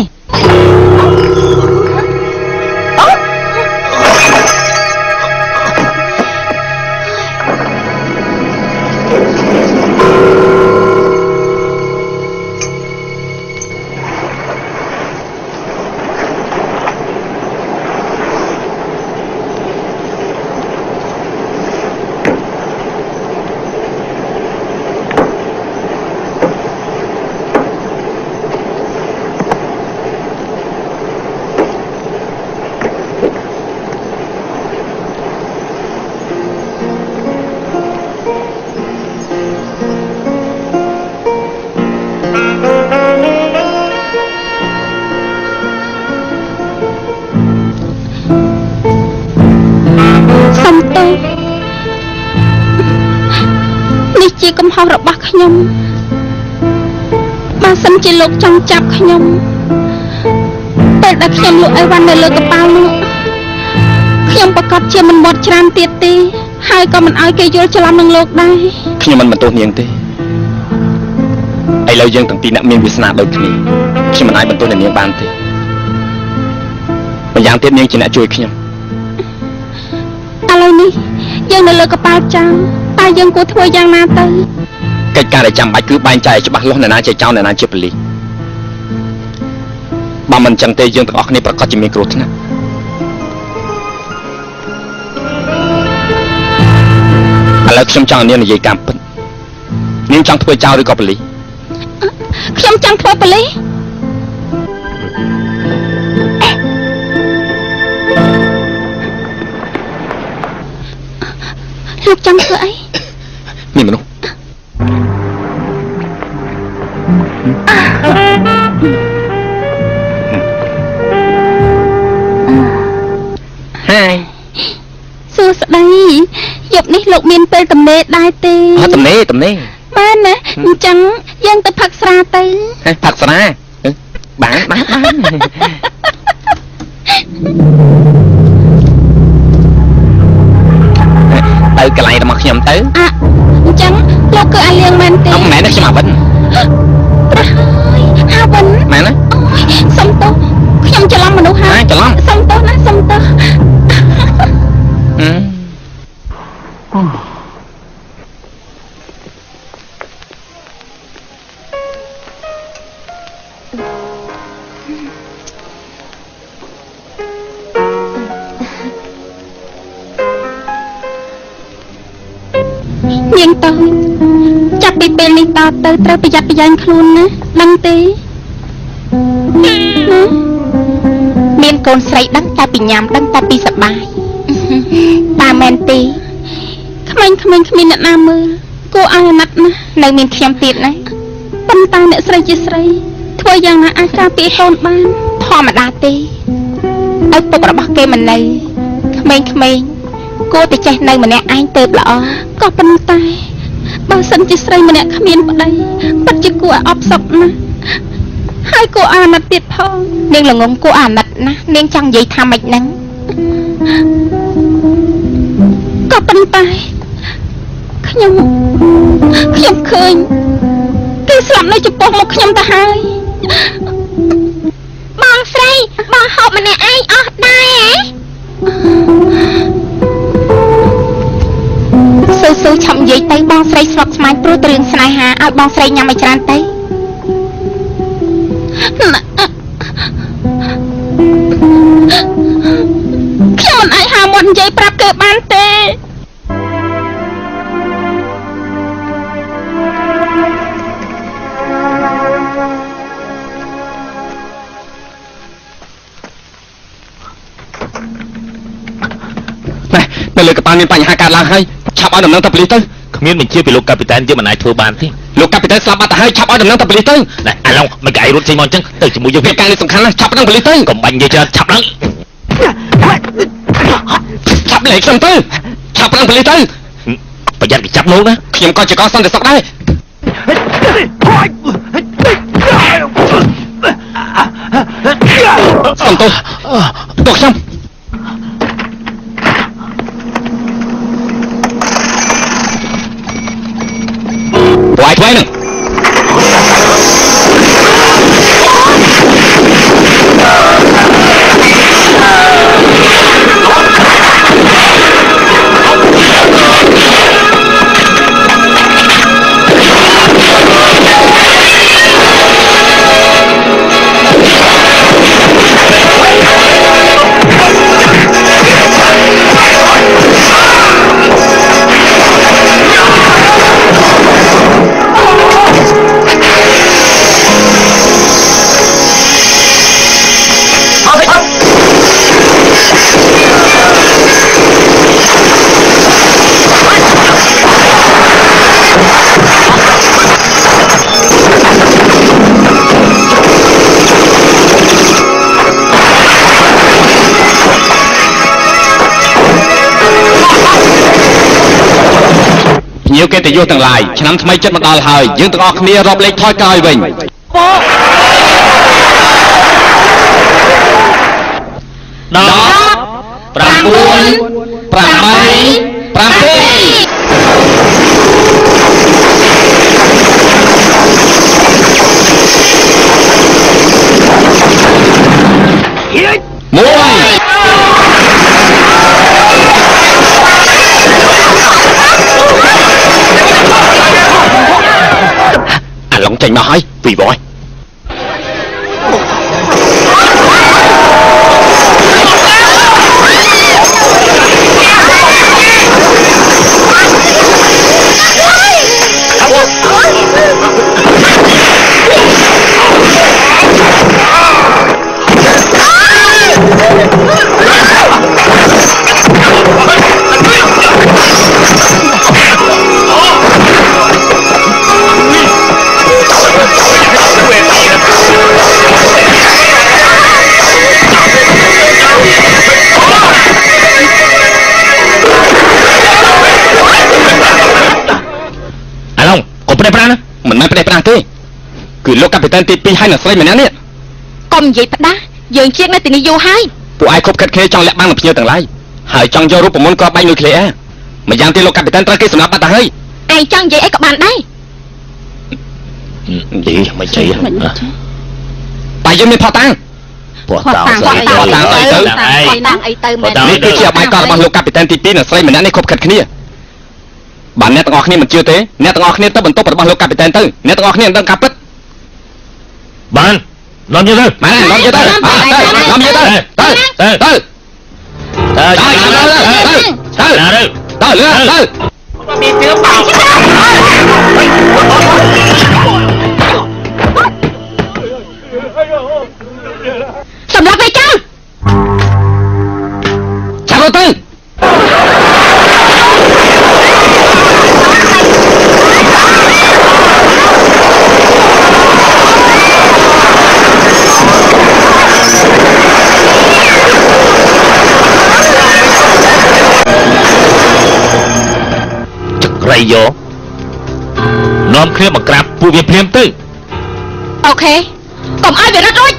S3: លោកចង់ចាប់ខ្ញុំពេលដែលខ្ញុំលក់អីវ៉ាន់នៅលើកប៉ាល់នោះខ្ញុំប្រកាសជាមិនមាត់ច្រានទៀតទេហើយក៏មិនឲ្យគេយល់ច្រឡំនឹងលោកដែរ
S2: ខ្ញុំមិនបន្ទោសនាងទេឥឡូវយើងទាំងពីរអ្នកមានវាសនាដូចគ្នាខ្ញុំមិនអាចបន្ទោសអ្នកនាងបានទេម្យ៉ាងទៀតនាងជាអ្នកជួយខ្ញុំ
S3: ឥឡូវនេះយើងនៅលើកប៉ាល់ចាំតើយើងគួរធ្វើយ៉ាងណាទៅ
S2: កិច្ចការដែលចាំបាច់គឺបែងចែកឲ្យច្បាស់លាស់អ្នកណាជាចោរអ្នកណាជាប៉ូលីស បើមិនអញ្ចឹងទេយើងទាំងអស់គ្នាប្រកាសជាមានគ្រោះថ្នាក់ឥឡូវខ្ញុំចង់ឲ្យនាងនិយាយការពិតនាងចង់ធ្វើចោរឬក៏ប៉ូលីស
S3: ខ្ញុំចង់ធ្វើប៉ូលីសលោកចង់ធ្វើអី
S2: មាន
S3: ពេលទំនេរដែរទេ
S2: អត់តំណេតំណេ
S3: បានណាអញ្ចឹងយើងទៅផឹកស្រាទៅ
S2: ហេផាក់ស្រាហឹបានបានបានទៅកន្លែងរបស់ខ្ញុំទៅ
S3: អ่ะអញ្ចឹងលោកគឺអាលៀងមែនទេ
S2: អត់មិនមែនទេខ្ញុំអាវិន
S3: ប្រហើយហាវិន
S2: មែនណា
S3: អូយសុំទោសខ្ញុំច្រឡំមនុស្សហើ
S2: ហា
S3: យ
S2: ច្រឡំ
S3: យ័ត្នប្រយែងខ្លួនណាដឹងទេណាមានកូនស្រីដឹងតែពីញ៉ាំដឹងតែពីសបាយតាមែនទេក្មេងៗគ្មានអ្នកណាមើលគួរឲ្យអាណិតណាស់នៅមានខ្ញុំទៀតណាប៉ុន្តែអ្នកស្រីជាស្រីធ្វើយ៉ាងណាអាចការពារកូនបានធម្មតាទេឪពុករបស់គេមិននៅក្មេងៗគួរតែចេះនៅម្នាក់ឯងទៅល្អក៏ប៉ុន្តែ បើសិនជាស្រីម្នាក់គ្មានប្តីពិតជាគួរឲ្យអបសពណាស់ហើយគួរឲ្យអាណិតទៀតផងនាងល្ងងគួរអាណិតណាស់នាងចង់និយាយថាម៉េចហ្នឹងក៏ប៉ុន្តែខ្ញុំខ្ញុំឃើញគេស្លាប់នៅចំពោះមុខខ្ញុំទៅហើយបងស្រីបងហូបម្នាក់ឯងអស់ដែរហ៎ ស៊ូស៊ូឆាប់និយាយទៅបងស្រីស្លុកស្មាញព្រោះទៅរឿងស្នេហាឲ្យបងស្រីញ៉ាំឲ្យច្រើនទៅខ្ញុំមិនអាចហាមាត់និយាយប្រាប់គេបានទេ
S2: ណែនៅលើកប៉ាល់មានបញ្ហាកើតឡើងហើយ ឆាប់ឲ្យដំណឹងទៅប៉ូលីសទៅ
S1: គ្មានបញ្ជាពីលោកកាពីតានយើងមិនអាចធ្វើបានទេ
S2: លោកកាពីតែស្លាប់បាត់ទៅហើយឆាប់ឲ្យដំណឹងទៅប៉ូលីសទៅ
S1: ណែឥឡូវមិនក៏ឯងរត់ចេញមកអញ្ចឹងទៅជាមួយយើង
S2: វាការនេះសំខាន់ណាស់ឆាប់ដឹងប៉ូលីសទៅ
S1: កុំបាញ់និយាយច្រើនឆាប់ឡើង
S2: ឆាប់លេខខ្ញុំទៅឆាប់ដឹងប៉ូលីសទៅ
S1: ប្រយ័ត្នគេចាប់លោកណា
S2: ខ្ញុំក៏ជាកងសន្តិសុខដែរសុំទោសទោសខ្ញុំ កិត្តិយសទាំងឡាយឆ្នាំថ្មីចិត្តមកដល់ហើយយើងទាំងអស់គ្នារាប់លេខថយក្រោយវិញ
S1: ដក
S2: 9 8 Wee boy. មិនមែនផ្ដេសផ្ដាស់ទេគឺលោកកាពីតានទី2ហើយនឹងស្រីម្នាក់នេះ
S3: កុំនិយាយផ្ដាស់យើងជាងនៅទីនេះយូរហើយ
S2: ពួកឯងគប់ខិតគ្នាចង់លាក់បាំងនឹងភ្ញៀវទាំងឡាយហើយចង់យករូបមន្តគ្រាប់បែកនុយក្លេអ៊ែរម្យ៉ាងទៀតលោកកាពីតានត្រូវគេសម្លាប់បាត់ទៅហើយ
S3: ឯងចង់និយាយអីក៏បានដែរ
S1: និយាយមិនជ័យ
S2: តែយើងមានផតាំង
S1: ពោះ
S3: គាត់
S1: តោ
S3: តាំង
S1: ស្អី
S3: គាត់តាំង
S1: ទៅ
S3: អីទៅ
S1: ទៅ
S3: គាត់តាំងអីទៅមែន
S2: នេះគឺជាអបាយកតរបស់លោកកាពីតានទី2និងស្រីម្នាក់នេះគប់ខិតគ្នា បាទអ្នកទាំងអស់គ្នាមិនជឿទេអ្នកទាំងអស់គ្នាទៅបន្ទប់របស់លោកកាពីតែនទៅអ្នកទាំងអស់គ្នាមិនដឹងការពិត
S1: បាននាំយើងទៅ
S2: បាននាំយើងទៅនាំយើងទៅទៅទៅទៅ
S1: ទៅ
S2: ទៅ
S1: ទៅ
S2: ទៅលឿនទៅ
S4: មានជឿបោក
S3: សម្រាប់ឯចាំ
S2: ចាំទៅ
S1: រៃយកនាំគ្នាមកក្រាបពួកវាភ្លាមទៅ
S3: អូខេកុំឲ្យវារត់រួច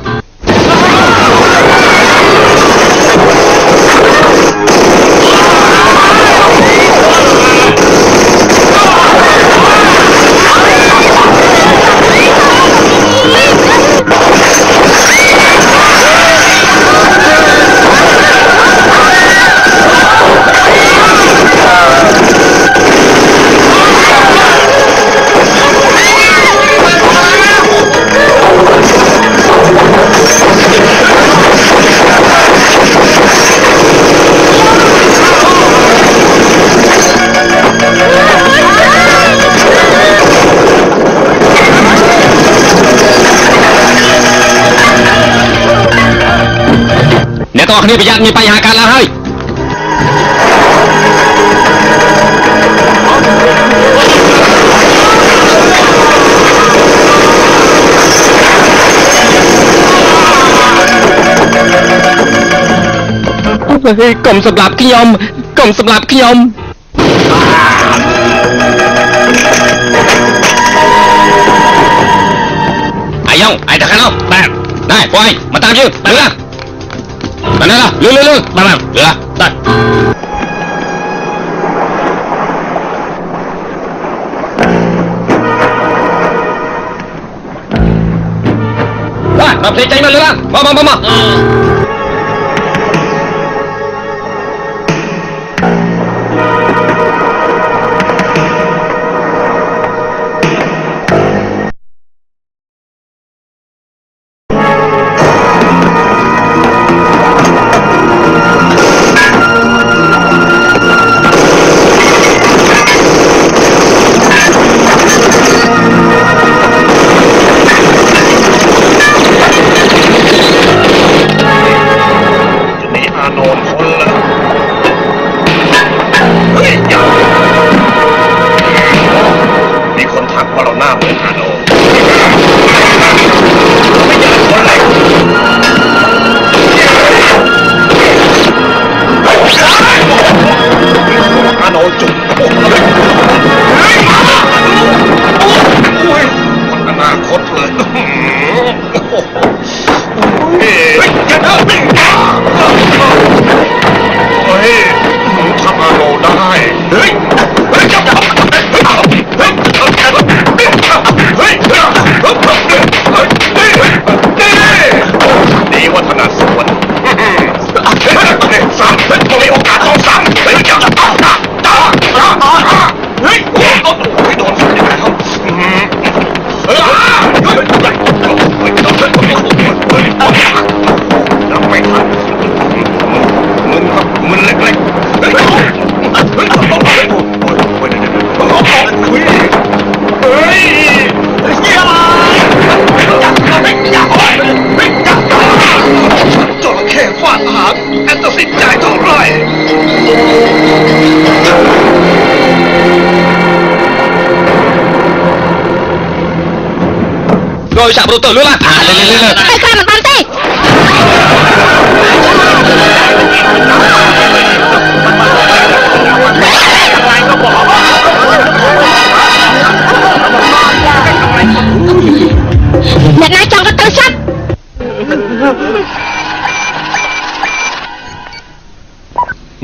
S2: นี้ประยัดมีปัญหากันแล้วเฮ้ยกลมสำหรับขยมกลมสำหรับขยมไอ้ยองไอ้ตะขันเอาแปดได้ปล่
S1: มาตา
S2: มชื่อ
S1: ไป
S2: เลย Đánh đây nào, lương lương lương, bạn nào, được đây. Rồi, bạn sẽ tránh vào lương ăn, mau mau mau mau.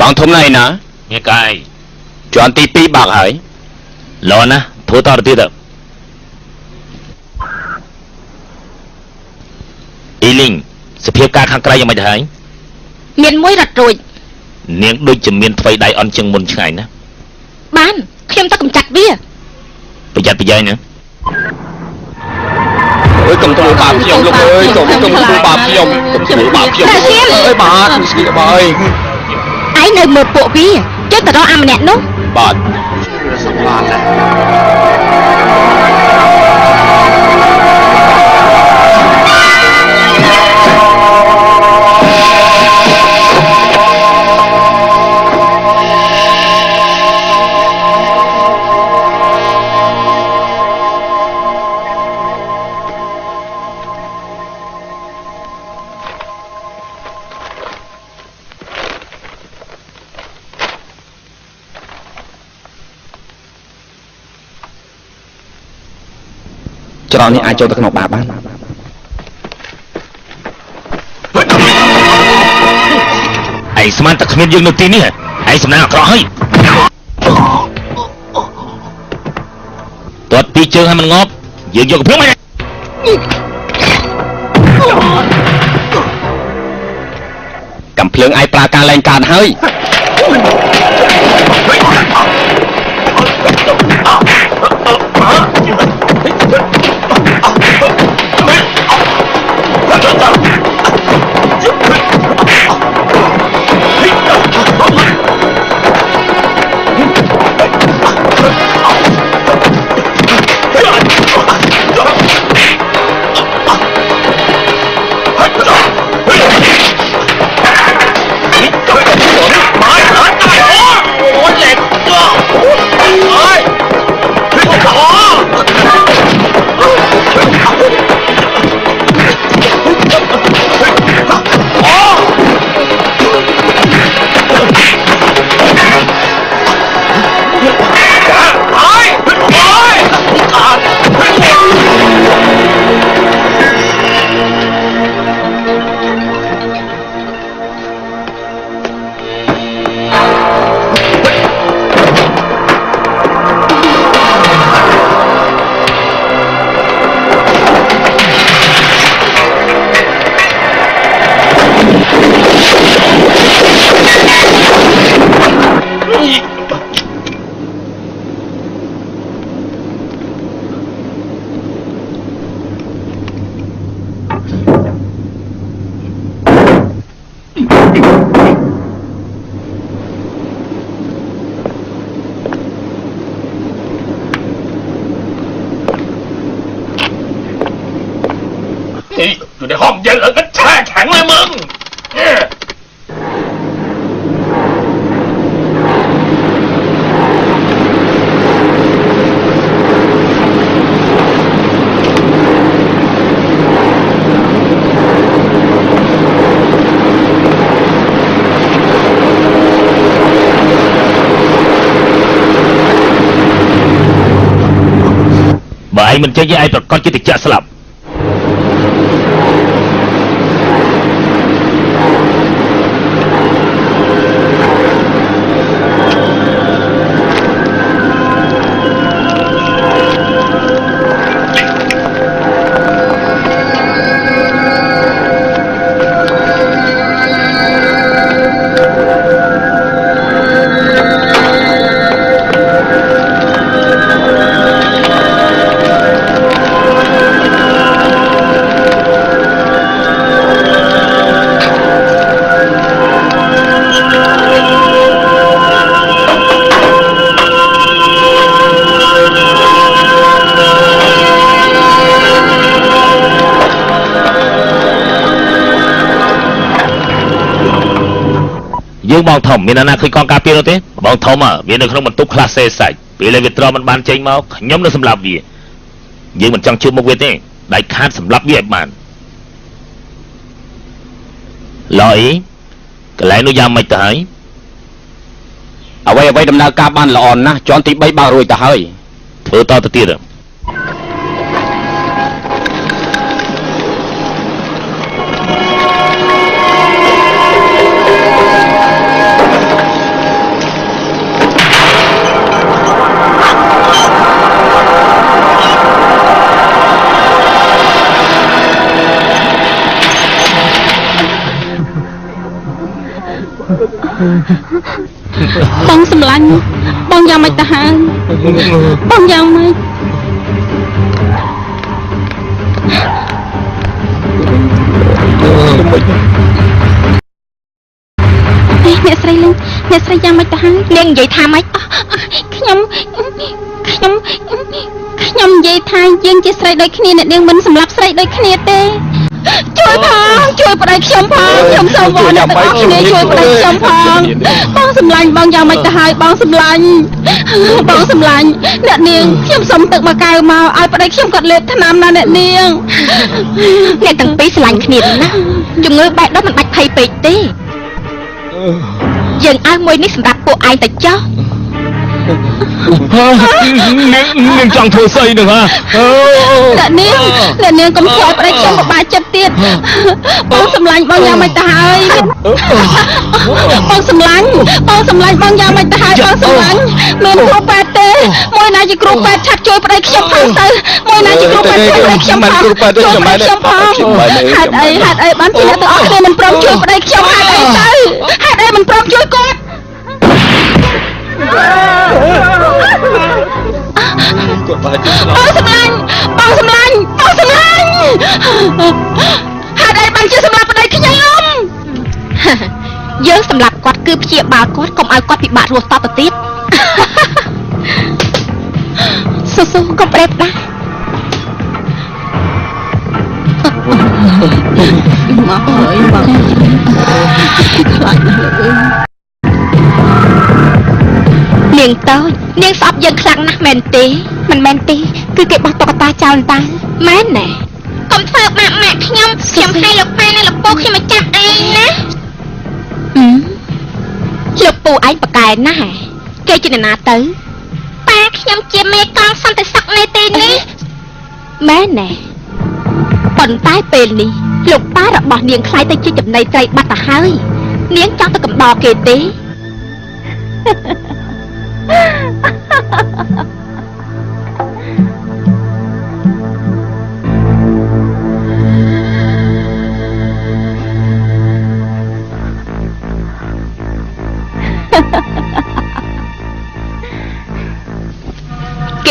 S2: ប
S3: ង
S2: ធំណៃណា
S1: ញ៉ែកាយ
S2: ជាន់ទី2បាក់ហើយ
S1: ល្អណាស់ធ្វើតទៅទៀតទៅអ៊ីលីងសភាពការខាងក្រៅយ៉ាងម៉េចទៅហើយ
S3: មានមួយរត់រួច
S1: នាងដូចជាមានថ្វីដៃអន់ជាងមុនឆ្ងាយណា
S3: បានខ្ញុំទៅកម្ចាត់វា
S1: ប្រយ័ត្នប្រយែងណា
S2: អើយកុំធ្វើបាបខ្ញុំលោកអើយកុំកុំធ្វើបាបខ្ញុំកុំធ្វើបាបខ្ញុំអើយបាទស្គីបាទអើយ
S3: ឯងនៅមើលពួកវាចុះទៅរកអាម្នាក់នោះ
S2: បាទ
S9: សម្ល់នេះ
S2: អាចចូលទៅក្នុងបាបបាន
S1: ឯងស្មានតែគ្មានយើងនៅទីនេះឯងសំណាងអាក្រក់ហើយទាត់ពីជើងឲ្យมันងប់យើងយកកំភ្លើងមក
S2: កំភ្លើងឯងប្រើការលែងកើតហើយ
S1: ឯងមិនចេញទេឯងប្រកាសជាតិចស្លាប់ មានអ្នកណាឃើញកងការពារនោះទេបងធំហ៎វានៅក្នុងបន្ទប់ខ្លះសេសាច់ពេលវាត្រមិនបានចេញមកខ្ញុំនឹងសម្លាប់វាយើងមិនចង់ជួបមុខវាទេដៃខាតសម្រាប់វាឲ្យបានឡអីកន្លែងនោះយ៉ាងម៉េចទៅហើយ
S2: អ្វីអ្វីដំណើរការបានល្អណាស់ជាន់ទី3បើករួចទៅហើយ
S1: ធ្វើតទៅទៀត
S3: បងសម្លាញ់បងយ៉ាងម៉េចទៅហើយបងយ៉ាងម៉េចអេអ្នកស្រីលេងអ្នកស្រីយ៉ាងម៉េចទៅហើយនាងនិយាយថាម៉េចខ្ញុំខ្ញុំខ្ញុំនិយាយថាយើងជាស្រីដូចគ្នាអ្នកនាងមិនសម្លាប់ស្រីដូចគ្នាទេ ជួយផងជួយប្តីខ្ញុំផងខ្ញុំសូមវល់អ្នកទាំងអស់គ្នាជួយប្តីខ្ញុំផងបងសម្លាញ់បងយ៉ាងម៉េចទៅហើយបងសម្លាញ់បងសម្លាញ់អ្នកនាងខ្ញុំសុំទឹកមួយកែវមកឲ្យប្តីខ្ញុំគាត់លេបថ្នាំណាអ្នកនាងអ្នកទាំងពីរស្រឡាញ់គ្នាណាស់ជំងឺបែកដុំមិនបាច់ភ័យពេកទេយើងឲ្យមួយនេះសម្រាប់ពួកឯងទៅចោះ
S2: នាងនាងចង់ធ្វើស្អីនឹងហ៎
S3: អ្នកនាងអ្នកនាងកុំខ្វល់ប្តីខ្ញុំពិបាកចិត្តទៀតបងសម្លាញ់បងយ៉ាងម៉េចទៅហើយបងសម្លាញ់បងសម្លាញ់បងយ៉ាងម៉េចទៅហើយបងសម្លាញ់មានគ្រូពេទ្យទេមួយណាជាគ្រូពេទ្យឆាប់ជួយប្តីខ្ញុំផងទៅមួយណាជាគ្រូពេទ្យជួយប្តីខ្ញុំផងជួយប្តីខ្ញុំផងហេតុអីហេតុអីបានជាអ្នកទាំងអស់គ្នាមិនព្រមជួយប្តីខ្ញុំហេតុអីទៅហេតុអីមិនព្រមជួយគាត់ បងសម្លាញ់បងសម្លាញ់បងសម្លាញ់ហេតុអីបានជាសម្លាប់ប្តីខ្ញុំយើងសម្លាប់គាត់គឺព្យាបាលគាត់កុំឲ្យគាត់ពិបាករស់តទៅទៀតស៊ូស៊ូកុំប្រេបដែរមកហើយបងខ្លាចណាស់លោកអើយ នាងតូចនាងស្អប់យើងខ្លាំងណាស់មែនទេមិនមែនទេគឺគេបោះតុក្កតាចោលតាមែនណែកុំធ្វើបាបម៉ាក់ខ្ញុំខ្ញុំឲ្យលោកប៉ានិងលោកពូខ្ញុំមកចាប់ឯងណាលោកពូឯងប្រកែណាស់គេជានរណាទៅប៉ាខ្ញុំជាមេកងសន្តិសុខនៃទីនេះមែនណែប៉ុន្តែពេលនេះលោកប៉ារបស់នាងខ្លាយទៅជាចំណីត្រីបាត់ទៅហើយនាងចង់ទៅកំដរគេទេ គ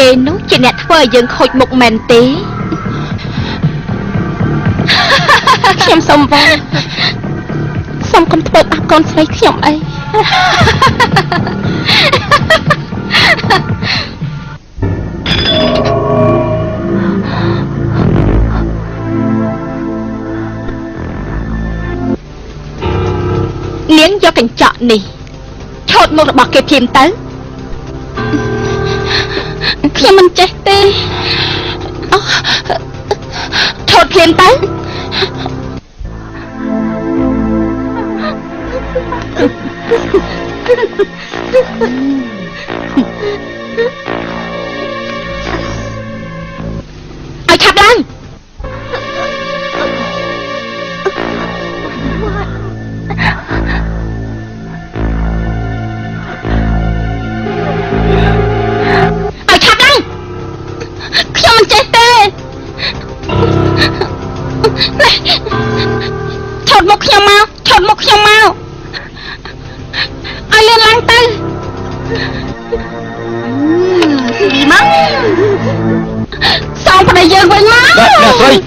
S3: េនោះជាអ្នកធ្វើឲ្យយើងខូចមុខមែនទេខ្ញុំសុំបងសុំកុំធ្វើបាបកូនស្រីខ្ញុំអី នាងយកកញ្ចក់នេះឆោតមុខរបស់គេភ្លាមទៅខ្ញុំមិនចេះទេអូឆោតភ្លាមទៅ ឲ្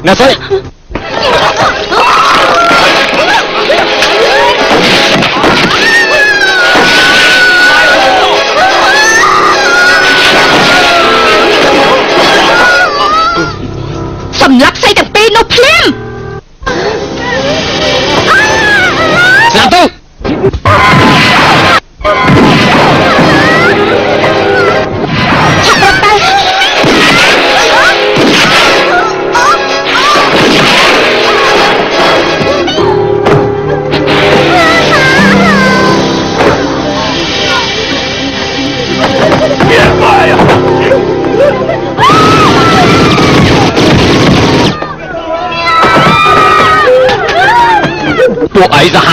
S3: អ្ន
S2: ក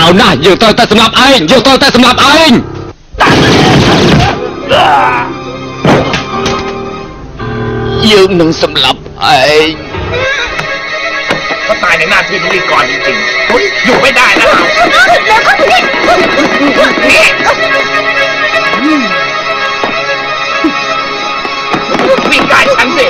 S2: า
S4: วหน้ายังต้องแต่
S2: สำ
S4: หรับไอ้ยังต้องแต่สำหรับไอ้ยืมหนึ่งสำหรับไอ้เขาตายในหน้าที่พิธีกรจริงๆเฮ้ยอยู่ไม่ได้นะแล้วเขาถึงนี่มีการฉันสิ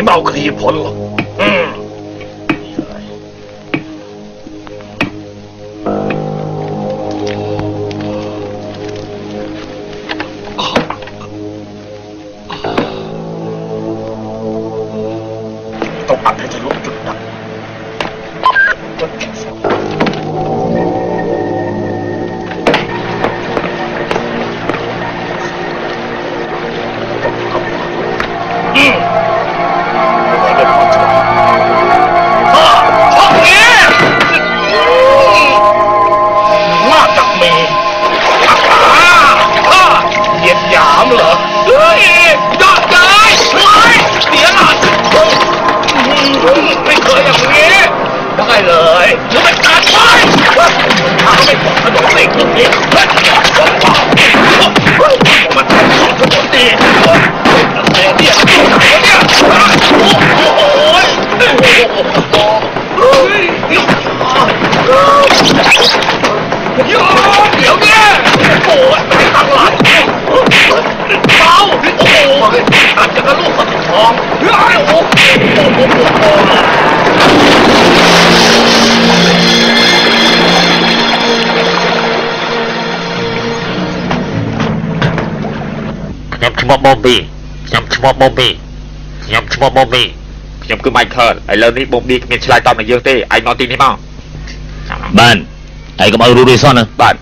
S4: 你把
S10: 我给给了。 ប៊ូមីខ្ញុំឈ្មោះប៊ូមីខ្ញុំឈ្មោះប៊ូមីខ្ញុំគឺ Michael ឥឡូវនេះប៊ូមីគ្មានឆ្លើយតបនឹងយើងទេឯងមកទីនេះមកបានឯងកុំឲ្យរੂរីសោះណាបាទ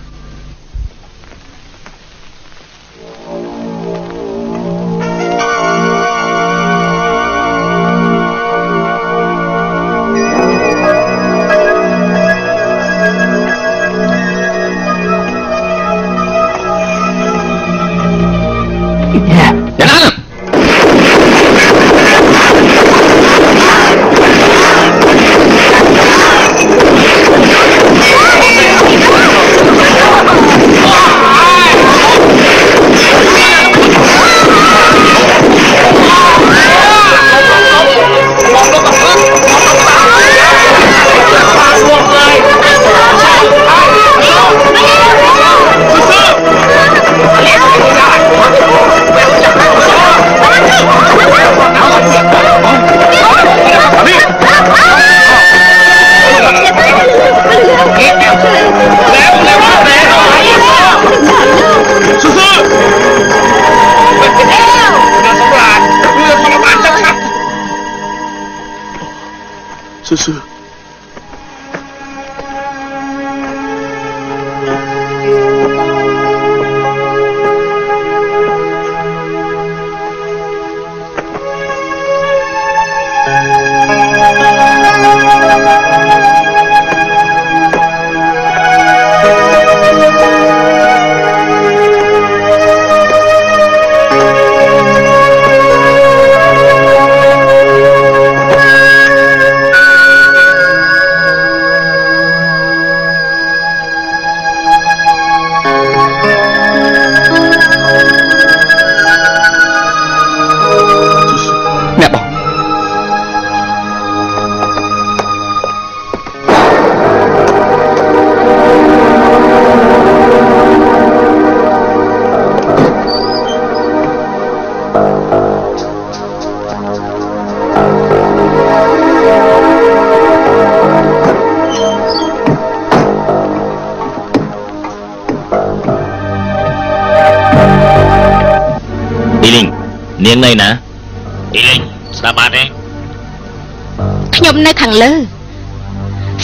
S3: ខ្ញុំនៅខាងលើ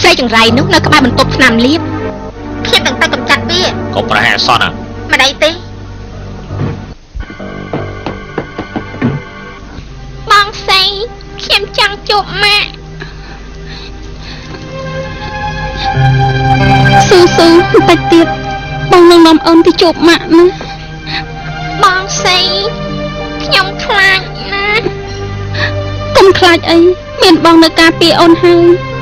S3: ស្រីចង្រៃនោះនៅក្បែរបន្ទប់ស្នាមលៀបខ្ញុំនឹងទៅកម្ចាត់វា
S1: កុំប្រហែលអសន្នណា
S3: មិនអីទេបងស្រីខ្ញុំចង់ជួបម៉ាក់ស៊ូស៊ូបន្តិចទៀតបងនឹងនាំអូនទៅជួបម៉ាក់ណាបងស្រីខ្ញុំខ្លាចណាកុំខ្លាចអីមាន បងនៅការពារអូនហើយ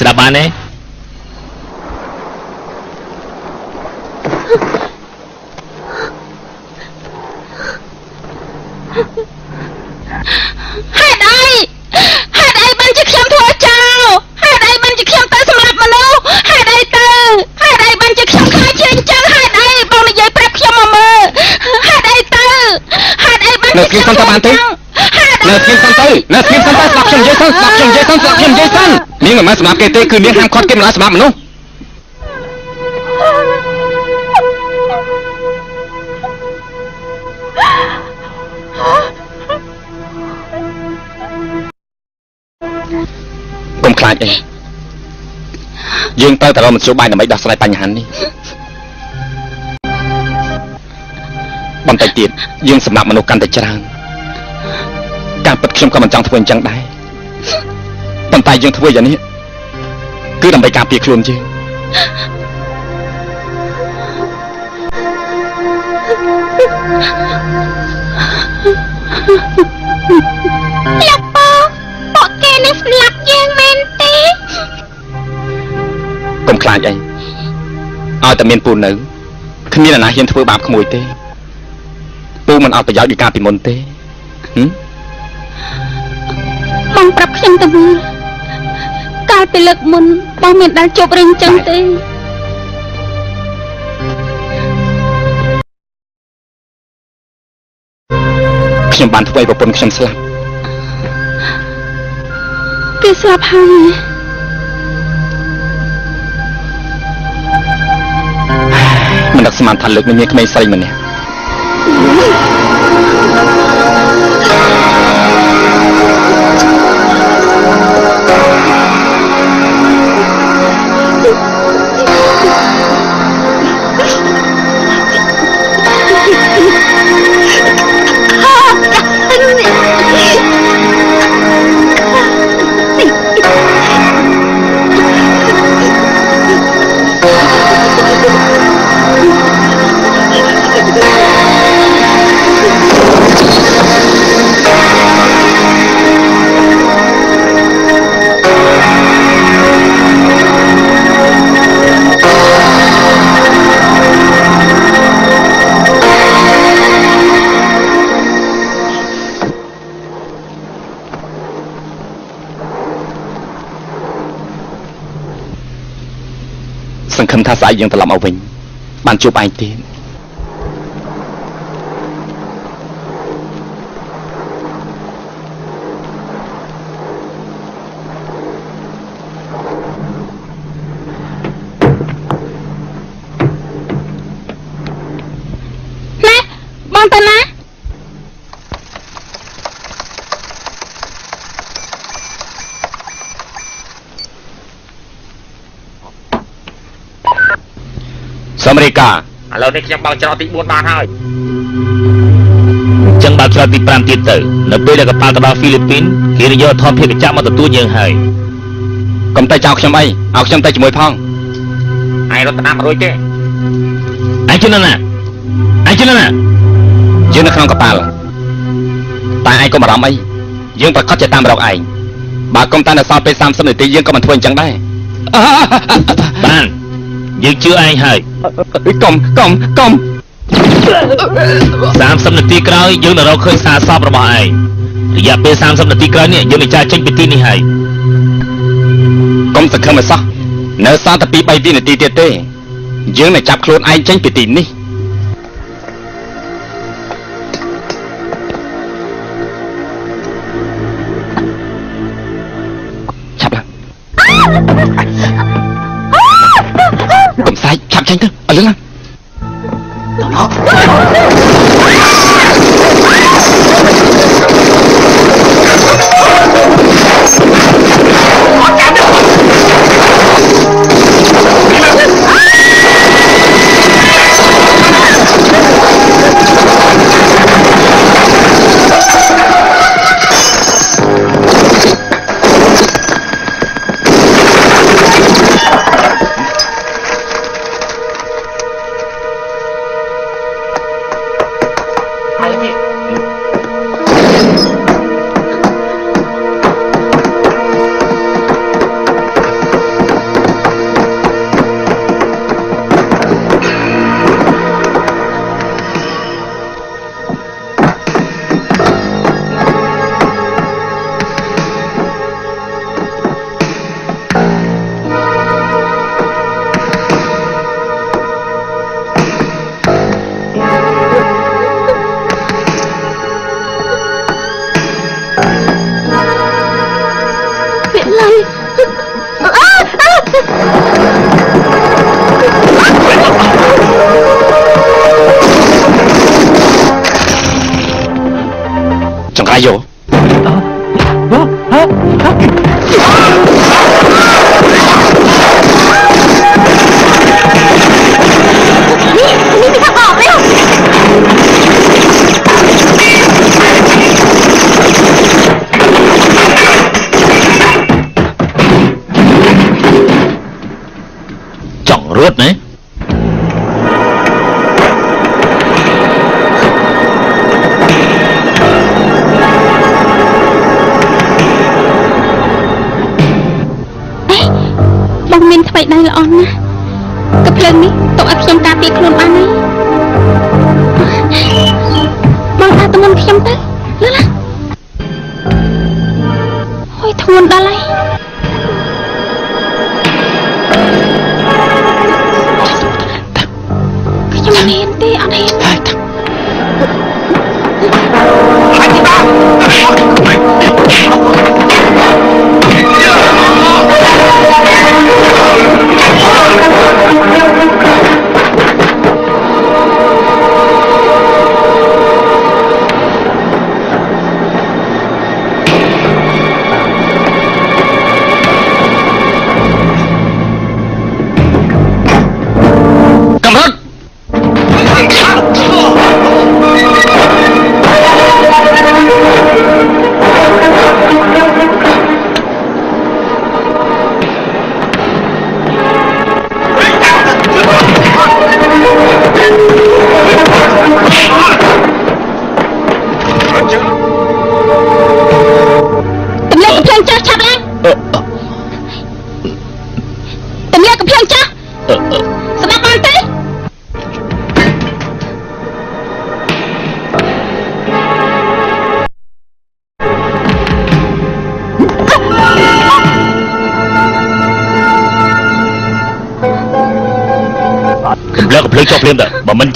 S3: ស្ដាប់បានទេហេតុអីហេតុអីបានជាខ្ញុំធ្វើចោលហេតុអីបានជាខ្ញុំទៅសម្លាប់មនុស្សហេតុអីទៅហេតុអីបានជាខ្ញុំខ្លាចជាអញ្ចឹងហេតុអីបងនិយាយប្រាប់ខ្ញុំមកមើលហេតុអីទៅហេតុអីបាន
S2: នៅ
S3: ជា
S2: ស្ងៀមសិនតើបានទេ
S3: ហេតុ
S2: នៅ
S3: អី
S2: ស្ងៀមសិនទៅនៅស្ងៀមសិនទៅស្ដាប់ខ្ញុំនិយាយសិនស្ដាប់ខ្ញុំនិយាយសិនស្ដាប់ខ្ញុំនិយាយសិន នាងមិនមែនសម្រាប់គេទេគឺនាងហាមឃាត់គេមិនឲ្យសម្រាប់មនុស្សកុំខ្លាចអីយើងត្រូវតែរកមធ្យោបាយដើម្បីដោះស្រាយបញ្ហានេះបន្តិចទៀតយើងសម្រាប់មនុស្សកាន់តែច្រើនការពិតខ្ញុំក៏មិនចង់ធ្វើអញ្ចឹងដែរ ប៉ុន្តែយើងធ្វើយ៉ាងនេះគឺដើម្បីការពារខ្លួនយើង
S3: លោកបងពួកគេនឹងស្លាប់យើងមែនទេ
S2: កុំខ្លាចអីឲ្យតែមានពូនៅគ្មានអ្នកណាហ៊ានធ្វើបាបក្មួយទេពូមិនអត់ប្រយោជន៍ដូចកាលពីមុនទេហឹម
S3: បងប្រាប់ខ្ញុំទៅមើលកា លពីលើកមុនបងមានដែលជួបរឿងចឹងទេ
S2: ខ្ញុំបានធ្វើឲ្យប្រពន្ធខ្ញុំស្លាប់
S3: គេស្លាប់ហើយ
S2: មិនដឹកស្មានថាលើកនេះមានក្មេងស្រីម្នាក់ ឃឹមថាស្អែកយើងត្រឡប់មកវិញបានជួបឯងទៀត
S3: ណាបងទៅណា
S2: មរិកា
S1: ឥឡូវនេះខ្ញុំបើកច្រកទី4បានហើយចឹងបើកច្រកទី5ទៀតទៅនៅពេលដែលកប៉ាល់ទៅដល់ហ្វីលីពីនគេនឹងយកថតភាពកញ្ចក់មកទទួលយើងហើយកុំ
S2: តែចោលខ្ញុំអីឲ្យខ្ញុំទៅជាមួយផង
S1: ឯងរត់តាមរួចទេឯងជិះនៅណាឯងជិះនៅណា
S2: យើងនៅក្នុងកប៉ាល់តែឯងកុំបារម្ភអីយើងប្រកាសជាតាមរកឯងបើកុំតែនៅសល់ពេល30នាទីយើងក៏មិនធ្វើអញ្ចឹងដែរ
S1: បាន យើងជឿឯងហើយកុំ
S2: កុំកុំ
S1: 30នាទីក្រោយយើងនឹងរកឃើញសារសពរបស់ឯងរយៈពេល30នាទីក្រោយនេះយើងនឹងចាកចេញពីទីនេះហើយកុំ
S2: សង្ឃឹមឲ្យសោះនៅសល់តែពី3វិនាទីទៀតទេយើងនឹងចាប់ខ្លួនឯងចេញពីទីនេះ សាយ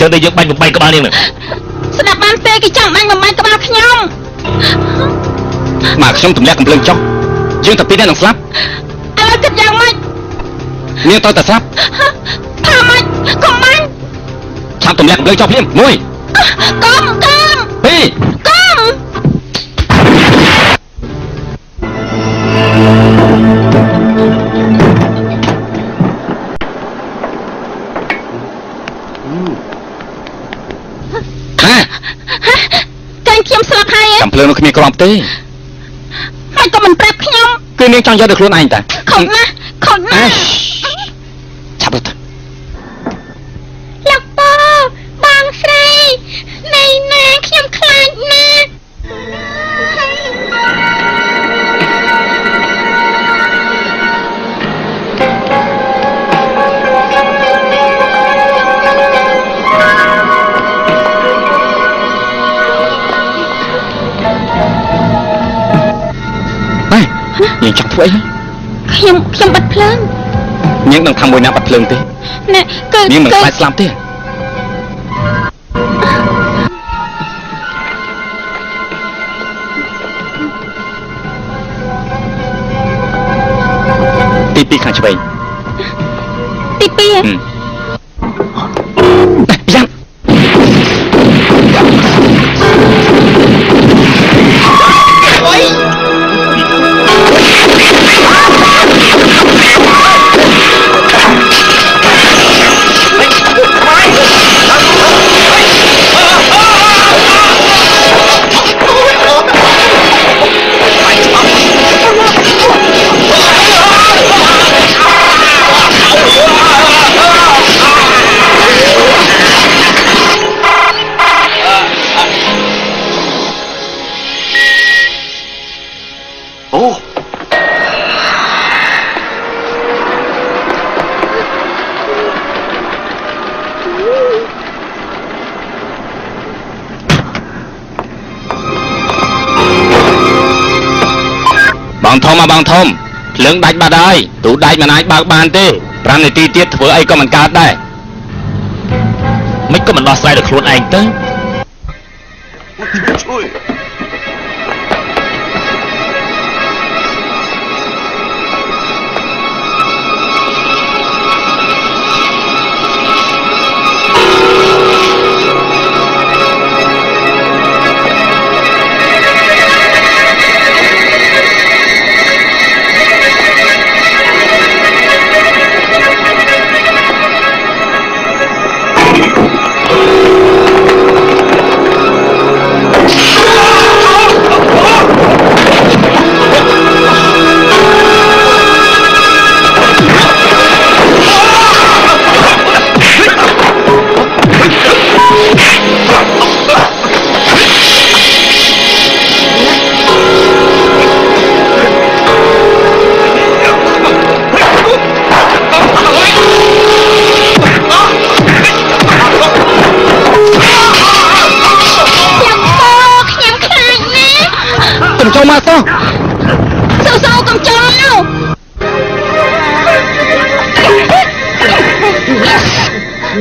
S2: បើ
S3: មិនអញ្ចឹងទេ
S1: យើងបាញ់បំបែកក្បាលនាងនឹង
S3: ស្ដាប់បានទេគេចង់បាញ់បំបាច់ក្បាលខ្ញុំ
S2: មកខ្ញុំទម្លាក់កំភ្លើងចុះយើងតែពីរនាក់នឹងស្លាប់
S3: ឥឡូវគិតយ៉ាងម៉េច
S2: នាងទៅតែស្លាប់
S3: ថាម៉េចកុំបាញ់
S2: ឆាប់ទម្លាក់កំភ្លើងចុះភ្លាមមួយ ភ្លើងនោះគ្មានក្រំទេ
S3: មិនក៏មិនប្រាប់ខ្ញុំ
S2: គឺនាងចង់យកទៅខ្លួនឯងតា
S3: ខុសណាស់ខុសណា
S2: អេ
S3: ស់ យើងច
S2: ង់ធ្វើអី
S3: ខ្ញុំខ្ញុំបាត់ភ្លើង
S2: នាងនឹងថាមួយណាបាត់ភ្លើងទេ
S3: ណែគឺ
S2: នាងមិនខ្លាចស្លាប់ទេទី2ខាងឆ្វេង
S3: ទី
S9: 2
S2: បាត់ហើយទូដាច់មិនអាចបើកបានទេ5នាទីទៀតធ្វើអីក៏មិនកើតដែរ
S1: មិនក៏មិនដោះស្រាយដល់ខ្លួនឯងទៅ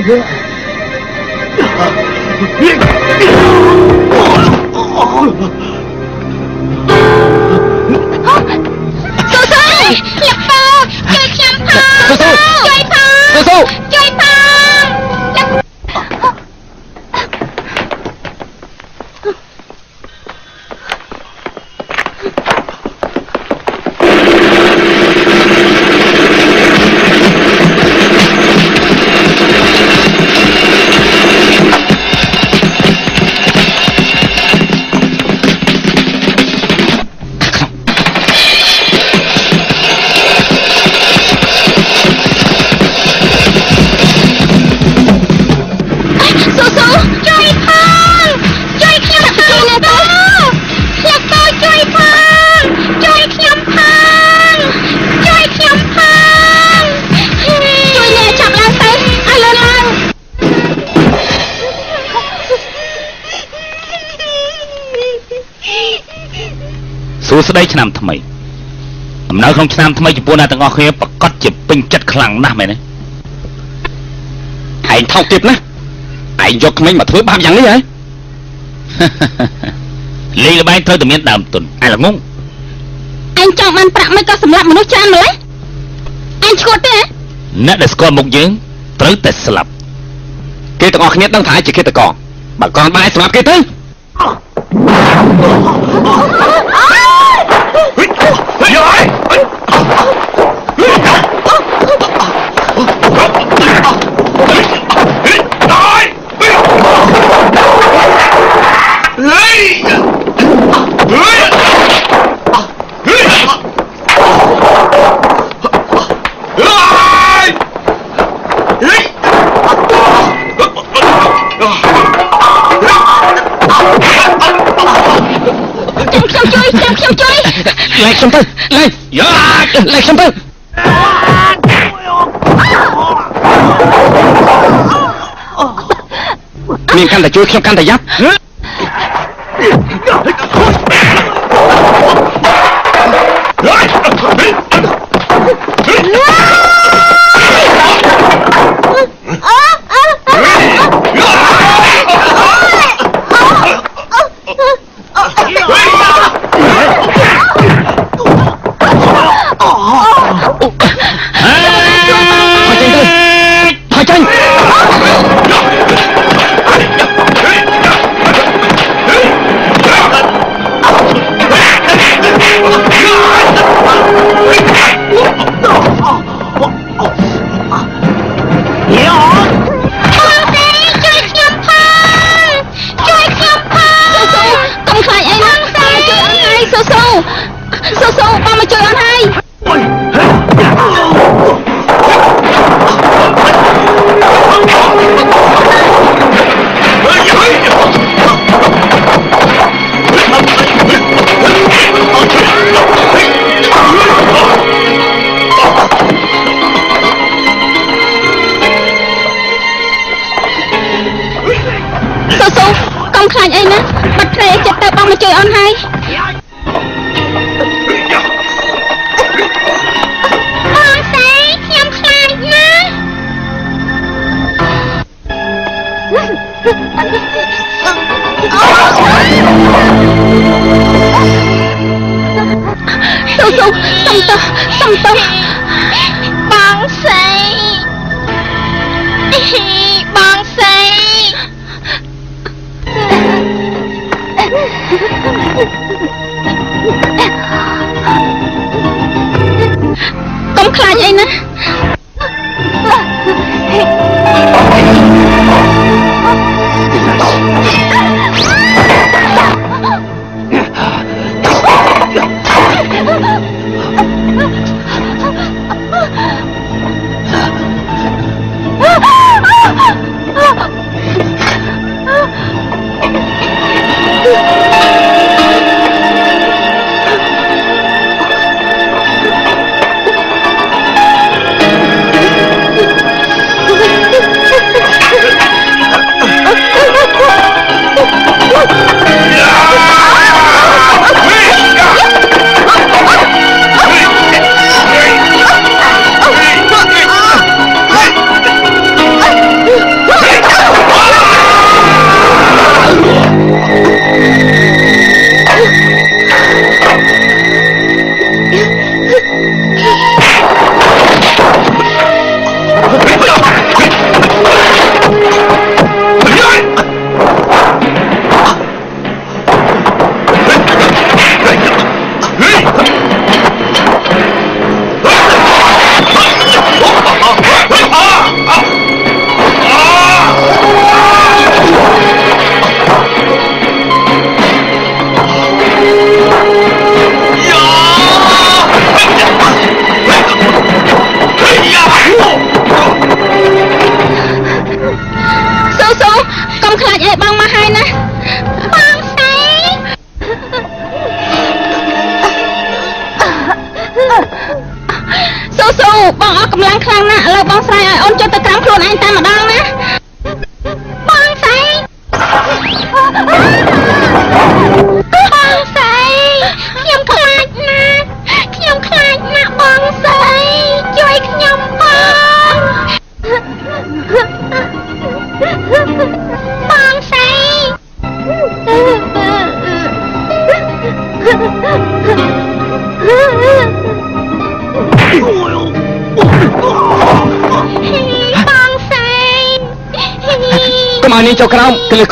S3: ស៊ូ
S11: ក្នុង
S1: ឆ្នាំថ្មីចំពោះអ្នកទាំងអស់គ្នាប្រកាសជាពេញចិត្តខ្លាំងណាស់មែនទេ
S3: ឯងថោកទៀតណាឯងយកក្មេងមកធ្វើបាបយ៉ាងនេះហ៎
S1: លេងល្បែងត្រូវតែមានដើមទុនឯល្ងង
S11: អញចង់បានប្រាក់មិនក៏សម្រាប់មនុស្សច្រើនម្ល៉េះអញឈួតទេហ៎
S1: អ្នកដែលស្គាល់មុខយើងត្រូវតែស្លាប់
S3: គេទាំងអស់គ្នាដឹងថាឯងជាឃាតករបើកនបានឯងសម្រាប់គេទៅ លែងខ្ញុំទៅលែងយ៉ាលែងខ្ញុំទៅមាន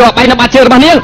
S7: គឺលើក្របបែកនៅបាត់ជើងរបស់នាង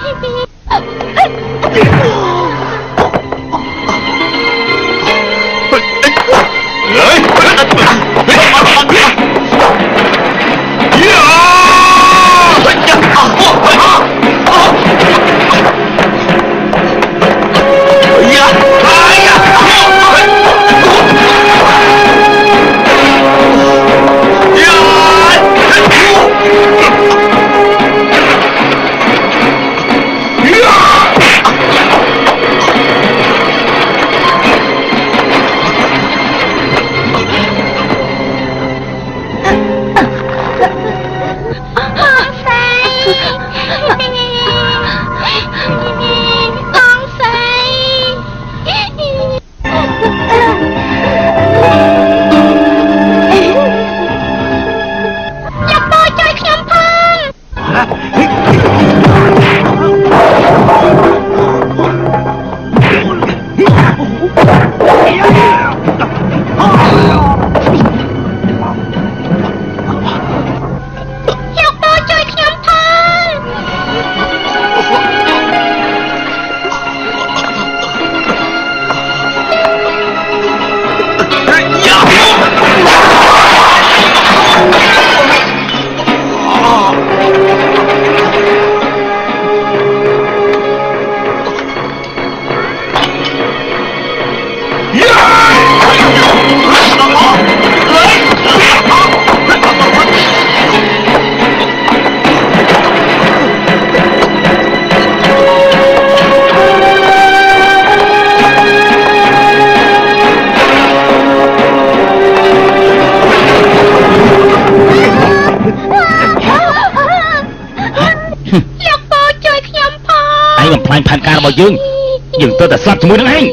S1: ទៅតែស្លាប់ជាមួយនឹងឯង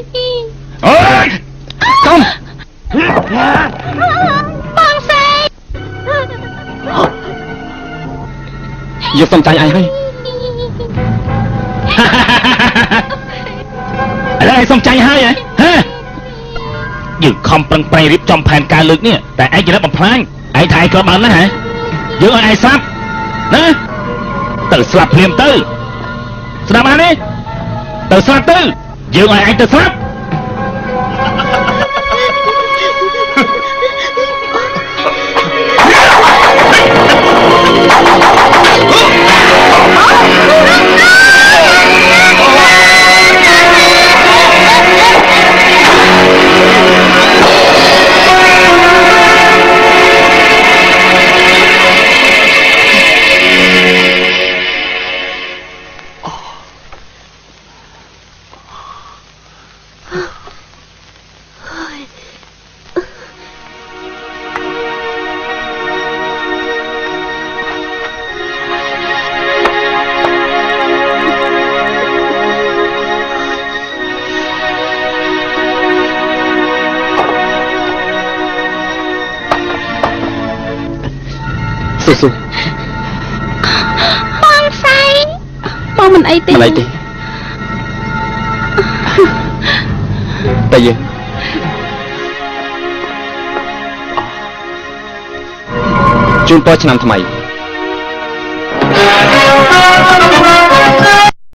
S1: អូយកុំ
S3: បងសេ
S7: យកសុំចាញ់ឯងហើយ
S1: ឥឡូវឯងសុំចាញ់ហើយហ៎ហ៎យើងខំប្រឹងប្រែងរៀបចំផែនការលើកនេះតែឯងចំណិតបំផ្លាញឯងថាឯងក៏បានណាស់ហ៎យើងឲ្យឯងស្លាប់ណាទៅស្លាប់ភ្លាមទៅស្ដាប់បានទេទៅស្លាប់ទៅ យើងឲ្យ
S3: អីទេ
S7: មិនអីទេតែយើងជូនពរឆ្នាំថ្មី